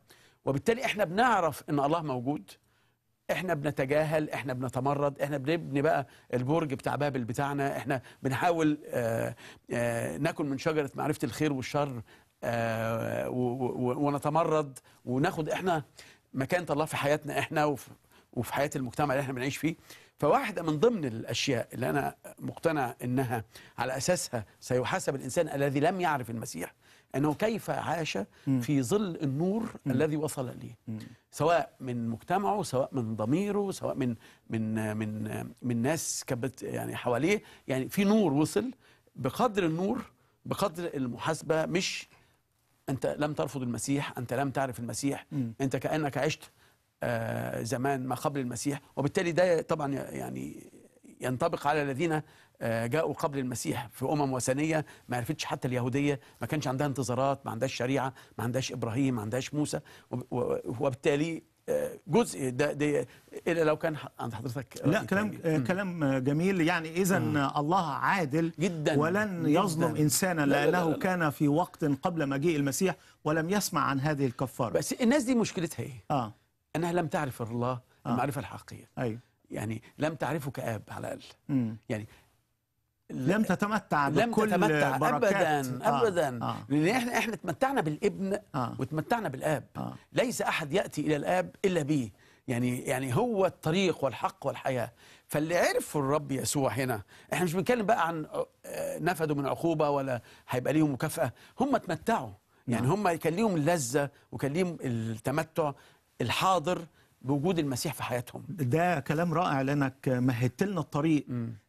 وبالتالي إحنا بنعرف إن الله موجود إحنا بنتجاهل إحنا بنتمرد إحنا بنبني بقى البرج بتاع بابل بتاعنا. إحنا بنحاول آه، آه، ناكل من شجرة معرفة الخير والشر آه، ونتمرد وناخد إحنا مكانه الله في حياتنا إحنا وفي وفي حياة المجتمع اللي إحنا بنعيش فيه. فواحدة من ضمن الأشياء اللي أنا مقتنع إنها على أساسها سيحاسب الإنسان الذي لم يعرف المسيح أنه كيف عاش في ظل النور الذي وصل ليه سواء من مجتمعه سواء من ضميره سواء من من من من ناس كانت بت- يعني حواليه. يعني في نور وصل. بقدر النور بقدر المحاسبة مش أنت لم ترفض المسيح أنت لم تعرف المسيح. مم. أنت كأنك عشت آه، زمان ما قبل المسيح. وبالتالي ده طبعا يعني ينطبق على الذين جاءوا قبل المسيح في أمم وثنية ما عرفتش حتى اليهودية ما كانش عندها انتظارات ما عندهاش شريعة ما عندهاش إبراهيم ما عندهاش موسى وبالتالي آه، جزء ده, ده إلا لو كان عند حضرتك لا كلام. آه، كلام جميل يعني اذا الله عادل جدا ولن جداً. يظلم إنسانا لا، لا، لا، لأنه لا. كان في وقت قبل مجيء المسيح ولم يسمع عن هذه الكفارة بس الناس دي مشكلتها إيه؟ آه أنها لم تعرف الله آه. المعرفة الحقيقية أيوه يعني لم تعرفه كآب على الأقل. يعني لم تتمتع لم بكل تتمتع بركات. ابدا آه، ابدا. آه. لأن إحنا إحنا تمتعنا بالابن آه. وتمتعنا بالآب. آه. ليس أحد يأتي إلى الآب إلا به. يعني يعني هو الطريق والحق والحياة. فاللي عرفوا الرب يسوع هنا إحنا مش بنتكلم بقى عن آه، نفدوا من عقوبة ولا هيبقى ليهم مكافأة. هم اتمتعوا. يعني هم كان ليهم اللذة وكان ليهم التمتع الحاضر بوجود المسيح في حياتهم. ده كلام رائع لأنك مهدت لنا الطريق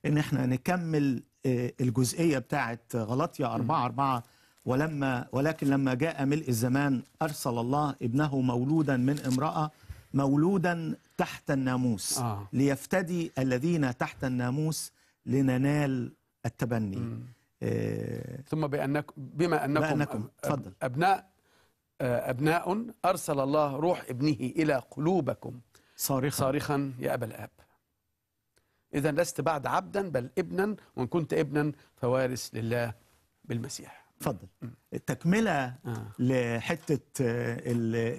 إن إحنا نكمل آه، الجزئية بتاعه غلطيا 4 4 ولما ولكن لما جاء ملء الزمان أرسل الله ابنه مولودا من امرأة مولودا تحت الناموس آه. ليفتدي الذين تحت الناموس لننال التبني. آه، ثم بأنك بما أنكم, بأنكم. أب- آه، أبناء أرسل الله روح ابنه إلى قلوبكم. صارخا. صارخا يا أبا الآب. إذا لست بعد عبدا بل ابنا وإن كنت ابنا فوارث لله بالمسيح. اتفضل. تكمله آه. لحتة آه،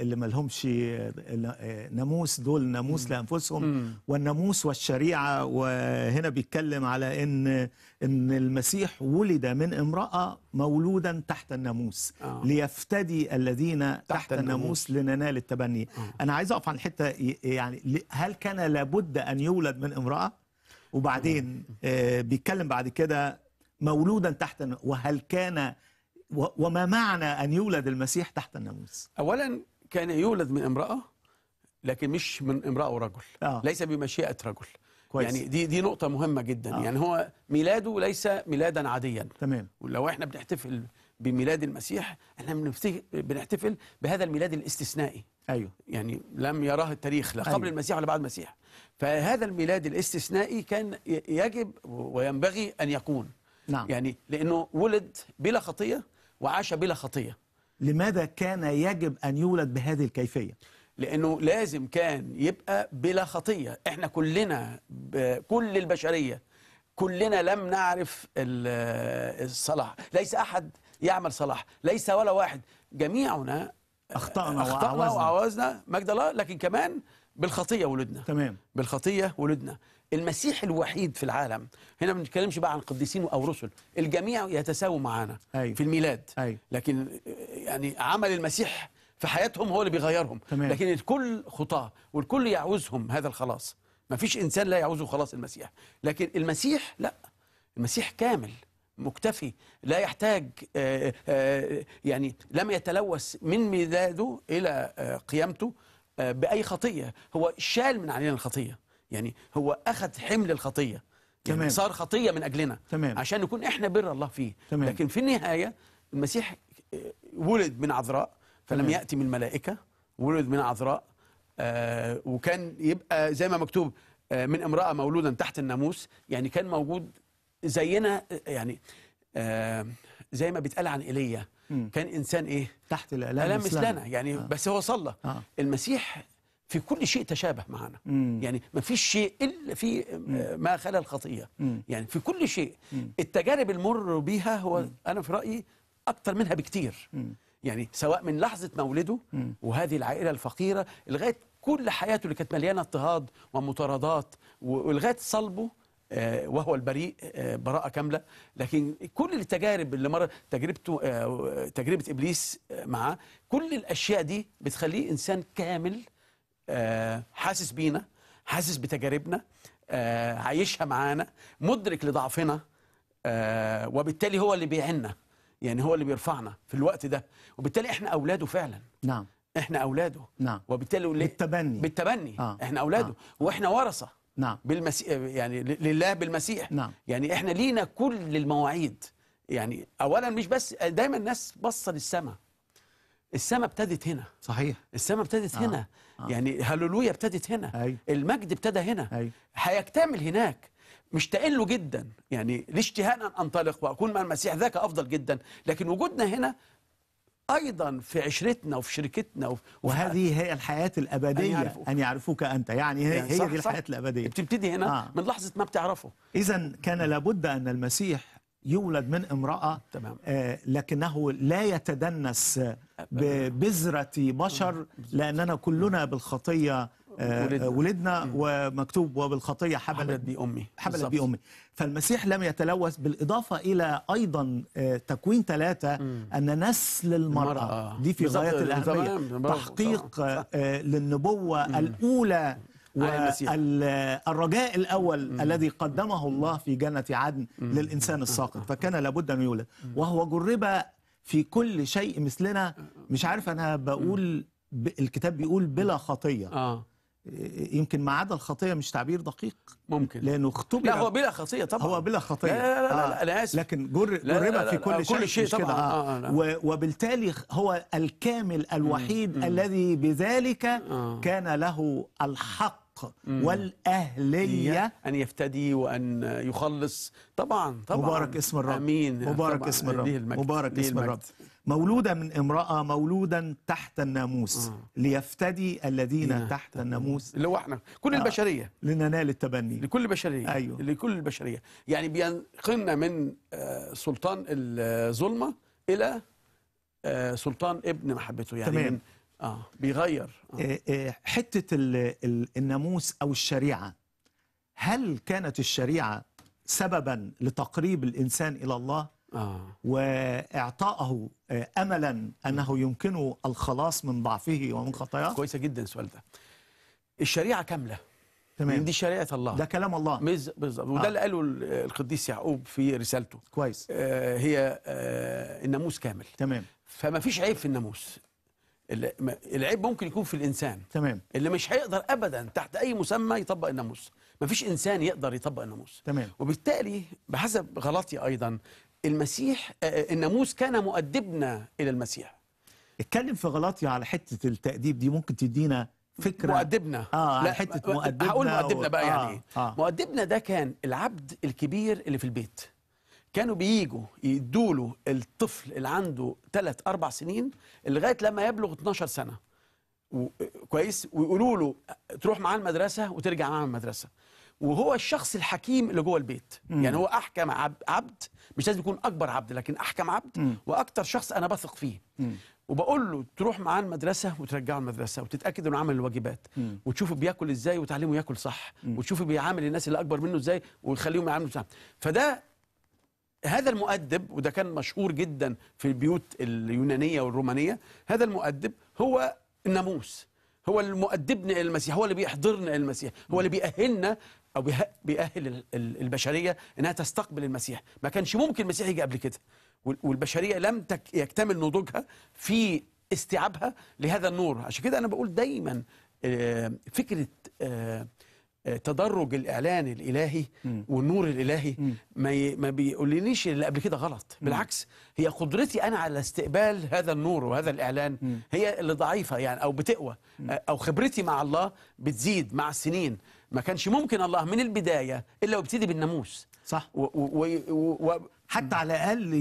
اللي ما لهمش آه، آه، ناموس دول ناموس لأنفسهم. والناموس والشريعة وهنا بيتكلم على إن إن المسيح ولد من امرأة مولودا تحت الناموس. آه. ليفتدي الذين تحت, تحت الناموس. الناموس لننال التبني. أنا عايز أقف عن الحته ي- يعني هل كان لابد أن يولد من امرأة؟ وبعدين آه، بيتكلم بعد كده مولودا تحت وهل كان وما معنى أن يولد المسيح تحت الناموس؟ اولا كان يولد من امرأة لكن مش من امرأة ورجل. آه. ليس بمشيئة رجل. كويس. يعني دي دي نقطة مهمة جدا. آه. يعني هو ميلاده ليس ميلادا عاديا. تمام. ولو إحنا بنحتفل بميلاد المسيح إحنا بنحتفل بهذا الميلاد الاستثنائي. أيوه. يعني لم يراه التاريخ لا قبل أيوة. المسيح ولا بعد المسيح. فهذا الميلاد الاستثنائي كان يجب وينبغي أن يكون. نعم. يعني لأنه ولد بلا خطية وعاش بلا خطية. لماذا كان يجب أن يولد بهذه الكيفية؟ لأنه لازم كان يبقى بلا خطية. إحنا كلنا كل البشرية كلنا لم نعرف ال- الصلاح. ليس أحد يعمل صلاح ليس ولا واحد. جميعنا أخطأنا أخطأنا وعوزنا وعوزنا مجد الله لكن كمان بالخطية ولدنا. تمام. بالخطية ولدنا. المسيح الوحيد في العالم. هنا ما بنتكلمش بقى عن قديسين أو رسل. الجميع يتساووا معانا أيوة. في الميلاد. أيوة. لكن يعني عمل المسيح في حياتهم هو اللي بيغيرهم. تمام. لكن الكل خطاة والكل يعوزهم هذا الخلاص. ما فيش إنسان لا يعوزه خلاص المسيح. لكن المسيح لا. المسيح كامل مكتفي لا يحتاج آه، آه، يعني لم يتلوث من ميلاده إلى آه، قيامته بأي خطية. هو شال من علينا الخطية. يعني هو أخذ حمل الخطية يعني تمام. صار خطية من أجلنا تمام. عشان نكون إحنا بر الله فيه تمام. لكن في النهاية المسيح آه، ولد من عذراء فلم تمام. يأتي من الملائكه ولد من عذراء آه، وكان يبقى زي ما مكتوب آه، من امرأة مولودا تحت الناموس يعني كان موجود زينا آه، يعني آه، زي ما بيتقال عن إيليا. كان إنسان إيه تحت الألام ألام مثلنا يعني آه. بس هو صلى آه. المسيح في كل شيء تشابه معنا مم. يعني ما فيش شيء إلا في آه، ما خلا الخطيه مم. يعني في كل شيء مم. التجارب المر بيها هو أنا في رأيي أكتر منها بكتير مم. يعني سواء من لحظة مولده مم. وهذه العائلة الفقيرة لغاية كل حياته اللي كانت مليانة اضطهاد ومطاردات ولغاية صلبه آه، وهو البريء آه، براءة كاملة لكن كل التجارب اللي مر تجربته تجربة إبليس معاه كل الأشياء دي بتخليه إنسان كامل حاسس بينا حاسس بتجاربنا آه، عايشها معانا مدرك لضعفنا آه، وبالتالي هو اللي بيعنا يعني هو اللي بيرفعنا في الوقت ده. وبالتالي إحنا أولاده فعلا. نعم. إحنا أولاده. نعم. وبالتالي بالتبني. بالتبني. آه. آه. إحنا أولاده. آه. آه. وإحنا ورثة. نعم. بالمسيح يعني لله بالمسيح. نعم. يعني إحنا لينا كل المواعيد. يعني اولا مش بس دايما الناس باصة للسماء. السماء ابتدت هنا صحيح السماء ابتدت آه. هنا آه. يعني هللويا ابتدت هنا أيوة. المجد ابتدى هنا أيوة. هيكتمل هناك مشتاقين له جدا يعني الاشتهاء أن أنطلق وأكون مع المسيح ذاك أفضل جدا لكن وجودنا هنا أيضا في عشرتنا وفي شركتنا وفي وهذه هي الحياة أن الابديه يعرفوك. أن يعرفوك أنت يعني هي, يعني هي صح- دي صح. الحياة الأبدية بتبتدي هنا. آه. من لحظة ما بتعرفه اذا كان لابد أن المسيح يولد من امرأة تمام. آه لكنه لا يتدنس ببذرة بشر لأننا كلنا بالخطية آه ولدنا. ومكتوب وبالخطية حملت حبلت حبلت بالظبط. بي أمي فالمسيح لم يتلوث بالإضافة إلى أيضا آه، تكوين ثلاثة أن نسل المرأة المرأة. دي في بالظبط. غاية الأهمية تمام. برافو. تحقيق. آه، الأولى عن والرجاء الأول الذي قدمه الله في جنة عدن للإنسان الساقط فكان لابد أن يولد. وهو جرب في كل شيء مثلنا. مش عارف أنا بقول ب- الكتاب بيقول بلا خطية. آه. يمكن ما عدا الخطية مش تعبير دقيق؟ ممكن. لأنه اختبر. لا هو بلا خطية طبعا. هو بلا خطية. لا لا لا, لا, آه. لا أنا آسف. لكن جر لا لا جرب لا في لا، كل شيء. كل شيء طبعاً. آه. آه، لا. و- وبالتالي هو الكامل الوحيد الذي بذلك آه. كان له الحق والأهلية. أن يفتدي وأن يخلص. طبعا طبعا. مبارك اسم الرب. آمين. مبارك طبعاً. اسم الرب. مبارك اسم. الرب. مولودة من امرأة مولودا تحت الناموس. آه. ليفتدي الذين تحت الناموس. اللي هو إحنا. كل آه. البشرية. لننال التبني. لكل البشرية. أيوه. لكل البشرية. يعني بينقلنا من آه، سلطان الظلمة إلى آه، سلطان ابن محبته. يعني تمام. آه. بيغير. آه. آه، آه، حتة ال- ال- الناموس أو الشريعة هل كانت الشريعة سببا لتقريب الإنسان إلى الله؟ آه. واعطائه آه، املا أنه يمكنه الخلاص من ضعفه ومن خطاياه؟ كويسه جدا السؤال ده. الشريعة كاملة. تمام. دي شريعة الله. ده كلام الله. مز- بالظبط. وده آه. اللي قاله ال- القديس يعقوب في رسالته. كويس. آه، هي آه، الناموس كامل. تمام. فما فيش عيب في الناموس. العيب ممكن يكون في الإنسان. تمام. اللي مش هيقدر ابدا تحت أي مسمى يطبق الناموس. ما فيش إنسان يقدر يطبق الناموس. تمام. وبالتالي بحسب غلطي أيضا المسيح آه، الناموس كان مؤدبنا إلى المسيح. اتكلم في غلطي على حتة التأديب دي. ممكن تدينا فكرة؟ مؤدبنا. آه على حتة مؤدبنا هقول مؤدبنا و- بقى آه، يعني. آه. مؤدبنا ده كان العبد الكبير اللي في البيت. كانوا بييجوا يدوا الطفل اللي عنده 3 4 سنين لغاية لما يبلغ 12 سنة. و... كويس؟ ويقولوا له تروح معاه المدرسة وترجع معاه المدرسة. وهو الشخص الحكيم اللي جوه البيت. مم. يعني هو أحكم عب- عبد مش لازم يكون أكبر عبد لكن أحكم عبد مم. وأكتر شخص أنا بثق فيه. مم. وبقول له تروح معاه المدرسة وترجعه المدرسة وتتاكد إنه عمل الواجبات. مم. وتشوفه بياكل إزاي وتعلمه ياكل صح. وتشوفه بيعامل الناس اللي أكبر منه إزاي ويخليهم يعاملوا صح. فده هذا المؤدب وده كان مشهور جدا في البيوت اليونانية والرومانية هذا المؤدب هو الناموس. هو اللي مؤدبنا إلى المسيح هو اللي بيحضرنا إلى المسيح هو اللي بيأهلنا أو بيأهل ال- ال- البشرية إنها تستقبل المسيح. ما كانش ممكن المسيح يجي قبل كده. وال- والبشرية لم يكتمل نضوجها في استيعابها لهذا النور. عشان كده أنا بقول دايما آه، فكرة آه، تدرج الإعلان الإلهي والنور الإلهي. ما ما بيقولنيش اللي قبل كده غلط. بالعكس هي قدرتي أنا على استقبال هذا النور وهذا الإعلان هي اللي ضعيفة يعني أو بتقوى. أو خبرتي مع الله بتزيد مع السنين. ما كانش ممكن الله من البداية إلا ويبتدي بالناموس. صح. و و و و حتى على الأقل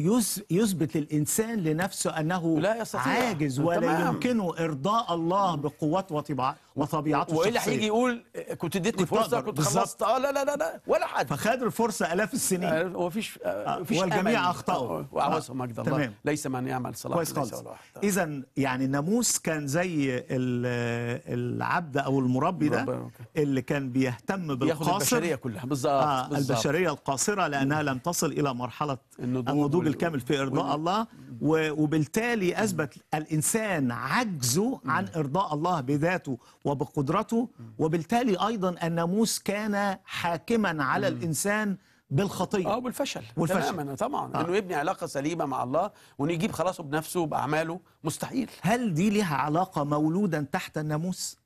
يثبت للانسان لنفسه أنه لا يستطيع. عاجز ولا تمام. يمكنه إرضاء الله بقوته وطبع- وطبيعته والا هيجي يقول آه، كنت اديتني فرصة. كنت. خلصت آه لا لا لا لا ولا حد فخد الفرصة آلاف السنين آه، هو فيش آه، فيش والجميع. أخطأوا. آه، وعوزهم آه، مجد الله تمام. ليس من يعمل صلاح كويس خالص واحد. اذا يعني الناموس كان زي ال- العبد أو المربي ده. اللي كان بيهتم ياخد بالقاصر البشرية كلها بالظبط آه. البشرية القاصرة لأنها لم تصل إلى مرحلة النضوج النضوج وال- الكامل في إرضاء وال- الله وبالتالي أثبت الإنسان عجزه عن إرضاء الله بذاته وبقدرته وبالتالي أيضا الناموس كان حاكما على الإنسان بالخطيه آه بالفشل. والفشل. تماما طبعا. آه. إنه يبني علاقة سليمة مع الله وإنه يجيب خلاصه بنفسه باعماله مستحيل. هل دي لها علاقة مولودا تحت الناموس؟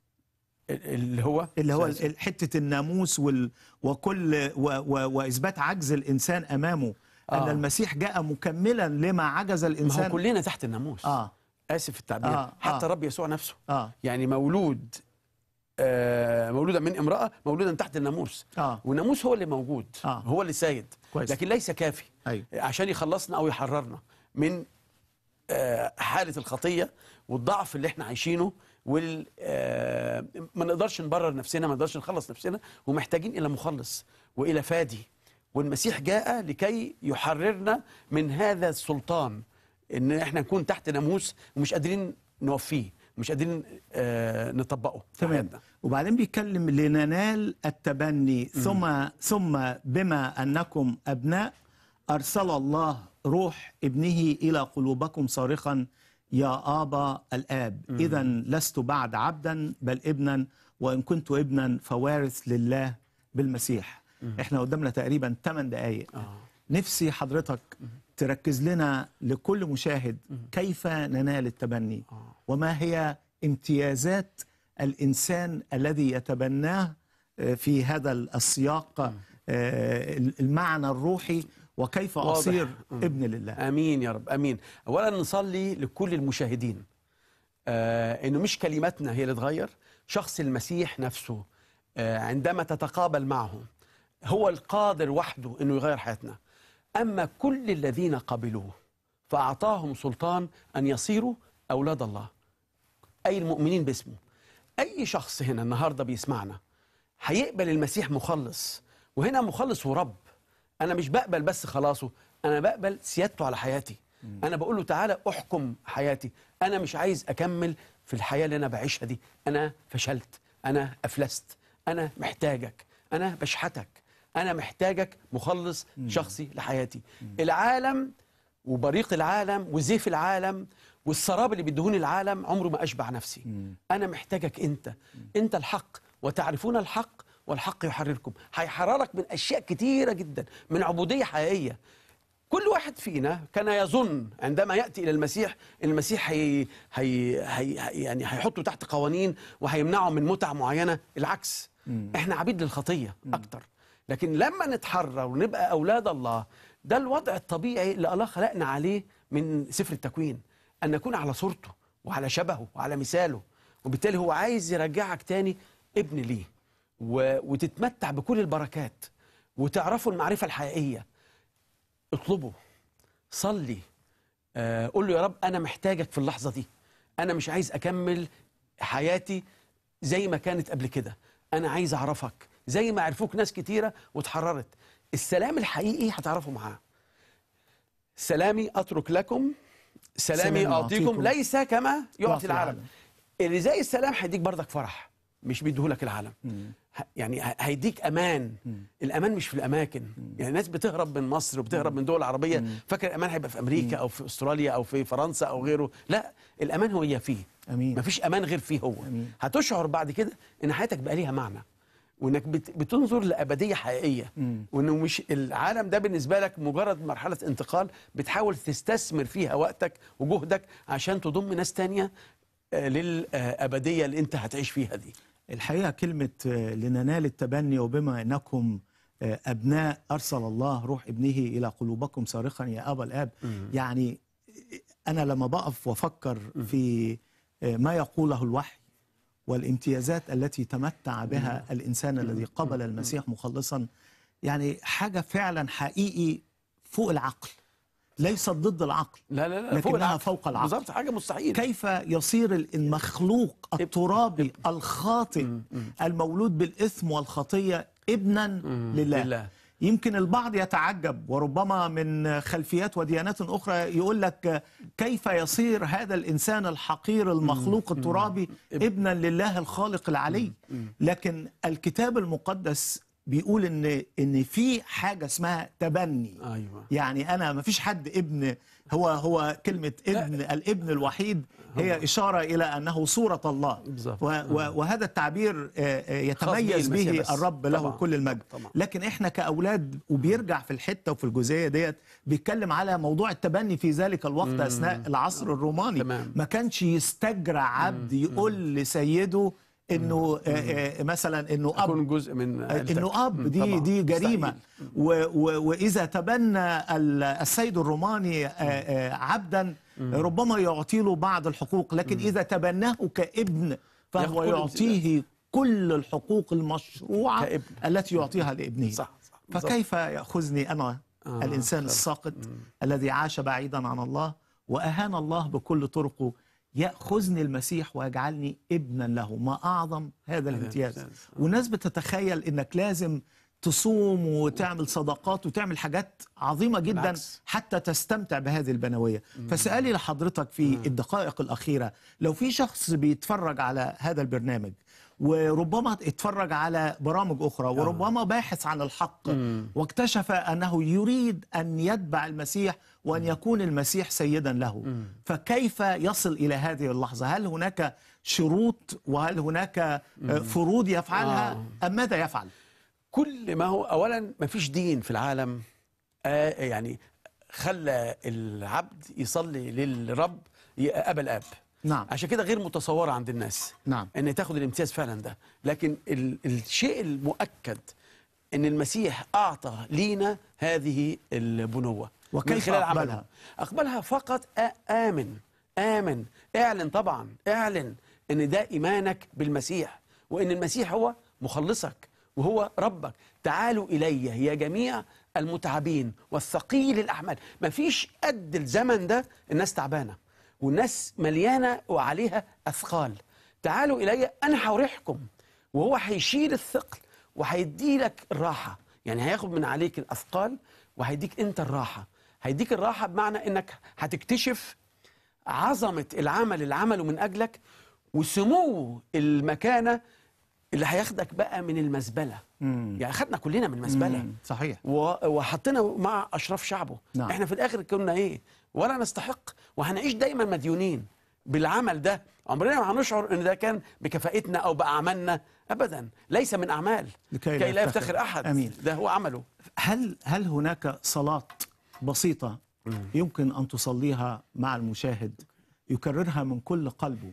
ال- اللي هو؟ اللي هو حتة الناموس وال وكل و و وإثبات عجز الإنسان أمامه. إن آه. المسيح جاء مكملا لما عجز ما هو كلنا تحت الناموس. آه. آسف في التعبير. آه، حتى آه. رب يسوع نفسه. آه. يعني مولود آه مولودا من امرأة مولودا تحت الناموس. آه. والناموس هو اللي موجود آه. هو اللي سيد كويس. لكن ليس كافي. أيوه. عشان يخلصنا أو يحررنا من آه، حالة الخطية والضعف اللي إحنا عايشينه وال آه، ما نقدرش نبرر نفسنا ما نقدرش نخلص نفسنا ومحتاجين إلى مخلص وإلى فادي. والمسيح جاء لكي يحررنا من هذا السلطان إن إحنا نكون تحت ناموس ومش قادرين نوفيه مش قادرين آه، نطبقه تمام. وبعدين بيتكلم لننال التبني ثم ثم بما أنكم أبناء أرسل الله روح ابنه إلى قلوبكم صارخا يا آبا الآب اذا لست بعد عبدا بل ابنا وإن كنت ابنا فوارث لله بالمسيح. إحنا قدامنا تقريبا 8 دقائق آه. نفسي حضرتك تركز لنا لكل مشاهد كيف ننال التبني وما هي امتيازات الإنسان الذي يتبناه آه، في هذا السياق آه، المعنى الروحي وكيف واضح. أصير مم. ابن لله. آمين يا رب. آمين. اولا نصلي لكل المشاهدين. آه إنه مش كلماتنا هي اللي تغير شخص المسيح نفسه آه عندما تتقابل معه هو القادر وحده إنه يغير حياتنا. أما كل الذين قبلوه فأعطاهم سلطان أن يصيروا أولاد الله. أي المؤمنين باسمه. أي شخص هنا النهارده بيسمعنا هيقبل المسيح مخلص. وهنا مخلص ورب. أنا مش بقبل بس خلاصه أنا بقبل سيادته على حياتي. أنا بقول له تعالى أحكم حياتي. أنا مش عايز أكمل في الحياة اللي أنا بعيشها دي. أنا فشلت أنا أفلست أنا محتاجك أنا بشحتك. أنا محتاجك مخلص شخصي لحياتي. العالم وبريق العالم وزيف العالم والسراب اللي بيدهوني العالم عمره ما أشبع نفسي. أنا محتاجك أنت. أنت الحق. وتعرفون الحق؟ والحق يحرركم. هيحررك من أشياء كتيرة جدا من عبودية حقيقية. كل واحد فينا كان يظن عندما يأتي إلى المسيح المسيح هي هي هي يعني هيحطه تحت قوانين وهيمنعه من متع معينة. العكس. إحنا عبيد للخطية أكتر. لكن لما نتحرر ونبقى أولاد الله ده الوضع الطبيعي اللي الله خلقنا عليه من سفر التكوين أن نكون على صورته وعلى شبهه وعلى مثاله وبالتالي هو عايز يرجعك تاني ابن ليه. وتتمتع بكل البركات وتعرفوا المعرفة الحقيقية. اطلبه صلي آه، قول له يا رب أنا محتاجك في اللحظة دي. أنا مش عايز أكمل حياتي زي ما كانت قبل كده. أنا عايز أعرفك. زي ما عرفوك ناس كتيرة واتحررت السلام الحقيقي هتعرفوا معاه. سلامي أترك لكم. سلامي أعطيكم. ليس كما يعطي العالم. اللي زي السلام هيديك بردك فرح مش بيديهولك العالم. يعني هيديك أمان. الأمان مش في الأماكن. يعني الناس بتهرب من مصر وبتهرب من دول عربية. فاكر الأمان هيبقى في أمريكا أو في أستراليا أو في فرنسا أو غيره؟ لا الأمان هو فيه. أمين. مفيش أمان غير فيه هو. أمين. هتشعر بعد كده إن حياتك بقى ليها معنى. وإنك بت- بتنظر لأبدية حقيقية. وإنه مش العالم ده بالنسبة لك مجرد مرحلة انتقال بتحاول تستثمر فيها وقتك وجهدك عشان تضم ناس تانية آه، للأبدية اللي أنت هتعيش فيها دي. الحقيقة كلمة آه، لننال التبني وبما أنكم آه، أبناء أرسل الله روح ابنه إلى قلوبكم صارخا يا أبا الآب. يعني أنا لما بقف وأفكر في ما يقوله الوحي والامتيازات التي تمتع بها الإنسان الذي قبل المسيح مخلصا. يعني حاجة فعلا حقيقي فوق العقل ليست ضد العقل لا لا لا لكنها فوق العقل. فوق العقل. بالظبط حاجة مستحيل كيف يصير المخلوق الترابي الخاطئ المولود بالإثم والخطية ابنا لله. لله. يمكن البعض يتعجب وربما من خلفيات وديانات أخرى يقول لك كيف يصير هذا الإنسان الحقير المخلوق الترابي ابنا لله الخالق العلي؟ لكن الكتاب المقدس بيقول إن إن في حاجة اسمها تبني. أيوه. يعني أنا ما فيش حد ابن هو هو كلمة ابن الابن الوحيد هي إشارة إلى أنه صورة الله. بالظبط. و و وهذا التعبير آه، آه، يتميز به. الرب له طبعاً. كل المجد. طبعاً. لكن إحنا كأولاد وبيرجع في الحتة وفي الجزئية ديت بيتكلم على موضوع التبني في ذلك الوقت أثناء العصر الروماني. تمام. ما كانش يستجرع عبد يقول لسيده إنه آه، آه، مثلا إنه أب. أكون جزء من عيلتك. إنه أب دي. دي جريمة. وإذا تبنى ال- السيد الروماني آه، آه، عبدا ربما يعطي له بعض الحقوق. لكن إذا تبناه كابن فهو يعطيه كل الحقوق المشروعة كابن. التي يعطيها لابنه. صح صح. فكيف يأخذني أنا آه، الإنسان. الساقط الذي عاش بعيدا عن الله؟ وأهان الله بكل طرقه. يأخذني المسيح ويجعلني ابنا له. ما أعظم هذا الامتياز. الامتياز. والناس بتتخيل إنك لازم تصوم وتعمل صدقات وتعمل حاجات عظيمة جدا بالعكس. حتى تستمتع بهذه البنوية. فسألي لحضرتك في الدقائق الأخيرة لو في شخص بيتفرج على هذا البرنامج وربما اتفرج على برامج أخرى وربما باحث عن الحق واكتشف أنه يريد أن يتبع المسيح وأن يكون المسيح سيدا له. فكيف يصل إلى هذه اللحظة؟ هل هناك شروط وهل هناك آه، فروض يفعلها؟ آه. أم ماذا يفعل؟ كل ما هو اولا ما فيش دين في العالم آه يعني خلى العبد يصلي للرب ابا الأب. نعم. عشان كده غير متصورة عند الناس. نعم. إن تاخد الامتياز فعلا ده. لكن ال الشيء المؤكد إن المسيح أعطى لينا هذه البنوه من وكيف خلال. أقبلها؟ أقبلها فقط آ- آمن. آمن. اعلن طبعا. اعلن إن ده إيمانك بالمسيح وإن المسيح هو مخلصك وهو ربك. تعالوا إلي يا جميع المتعبين والثقيل الاحمال مفيش قد الزمن ده الناس تعبانة والناس مليانة وعليها أثقال. تعالوا إلي أنا هورحكم وهو هيشيل الثقل وهيدي لك الراحة. يعني هياخد من عليك الأثقال وهيديك أنت الراحة. هيديك الراحة بمعنى إنك هتكتشف عظمة العمل اللي عمله من أجلك وسمو المكانة اللي هياخدك بقى من المزبله مم. يعني خدنا كلنا من المزبله مم. صحيح وحطينا مع أشراف شعبه نعم. إحنا في الآخر كنا إيه ولا نستحق وهنعيش دايما مديونين بالعمل ده عمرنا ما هنشعر إن ده كان بكفاءتنا أو بأعمالنا ابدا ليس من أعمال لكي لا يفتخر. أحد أمين. ده هو عمله هل هل هناك صلاة بسيطة يمكن أن تصليها مع المشاهد يكررها من كل قلبه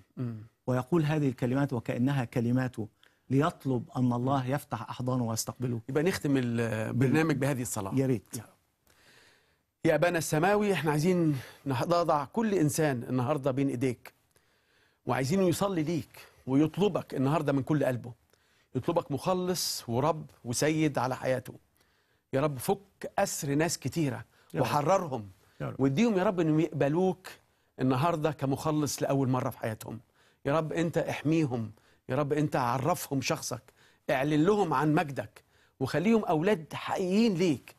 ويقول هذه الكلمات وكأنها كلماته ليطلب أن الله يفتح أحضانه ويستقبله. يبقى نختم البرنامج بهذه الصلاة. يا ريت. يا أبانا السماوي إحنا عايزين نضع كل إنسان النهاردة بين إيديك وعايزينه يصلي ليك ويطلبك النهاردة من كل قلبه. يطلبك مخلص ورب وسيد على حياته. يا رب فك أسر ناس كتيرة. وحررهم. واديهم يا رب انهم يقبلوك النهارده كمخلص لأول مرة في حياتهم. يا رب انت احميهم. يا رب انت عرفهم شخصك. اعلن لهم عن مجدك. وخليهم أولاد حقيقيين ليك.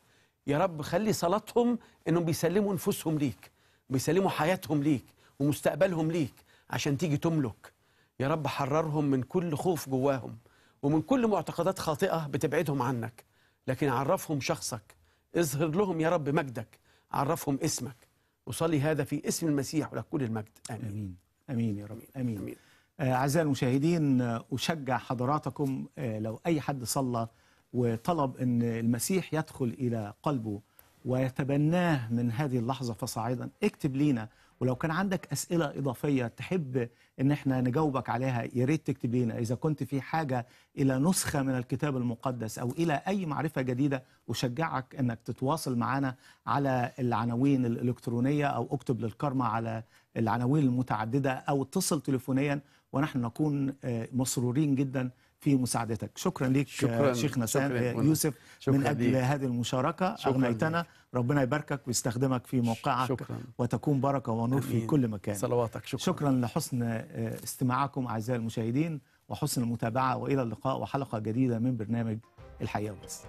يا رب خلي صلاتهم انهم بيسلموا نفوسهم ليك. بيسلموا حياتهم ليك. ومستقبلهم ليك عشان تيجي تملك. يا رب حررهم من كل خوف جواهم. ومن كل معتقدات خاطئة بتبعدهم عنك. لكن عرفهم شخصك. اظهر لهم يا رب مجدك عرفهم اسمك وصلي هذا في اسم المسيح ولك كل المجد. آمين. آمين. آمين يا رب. آمين, آمين. آه، أعزائي المشاهدين آه، أشجع حضراتكم آه، لو أي حد صلى وطلب إن المسيح يدخل إلى قلبه ويتبناه من هذه اللحظة فصاعدا اكتب لينا ولو كان عندك أسئلة إضافية تحب إن إحنا نجاوبك عليها يا ريت تكتب لينا. إذا كنت في حاجة إلى نسخة من الكتاب المقدس أو إلى أي معرفة جديدة أشجعك إنك تتواصل معنا على العناوين الإلكترونية أو اكتب للكرمة على العناوين المتعددة أو اتصل تليفونيا ونحن نكون آه، مسرورين جدا في مساعدتك شكرا لك شكراً. آه، شيخنا سام شكراً يا آه،. يوسف شكراً من أجل ليك. هذه المشاركة شكراً أغنيتنا. ربنا يباركك ويستخدمك في موقعك شكراً. وتكون بركة ونور في. كل مكان صلواتك شكرا, شكرا لحسن آه، استماعكم أعزائي المشاهدين وحسن المتابعة وإلى اللقاء وحلقة جديدة من برنامج الحياة بس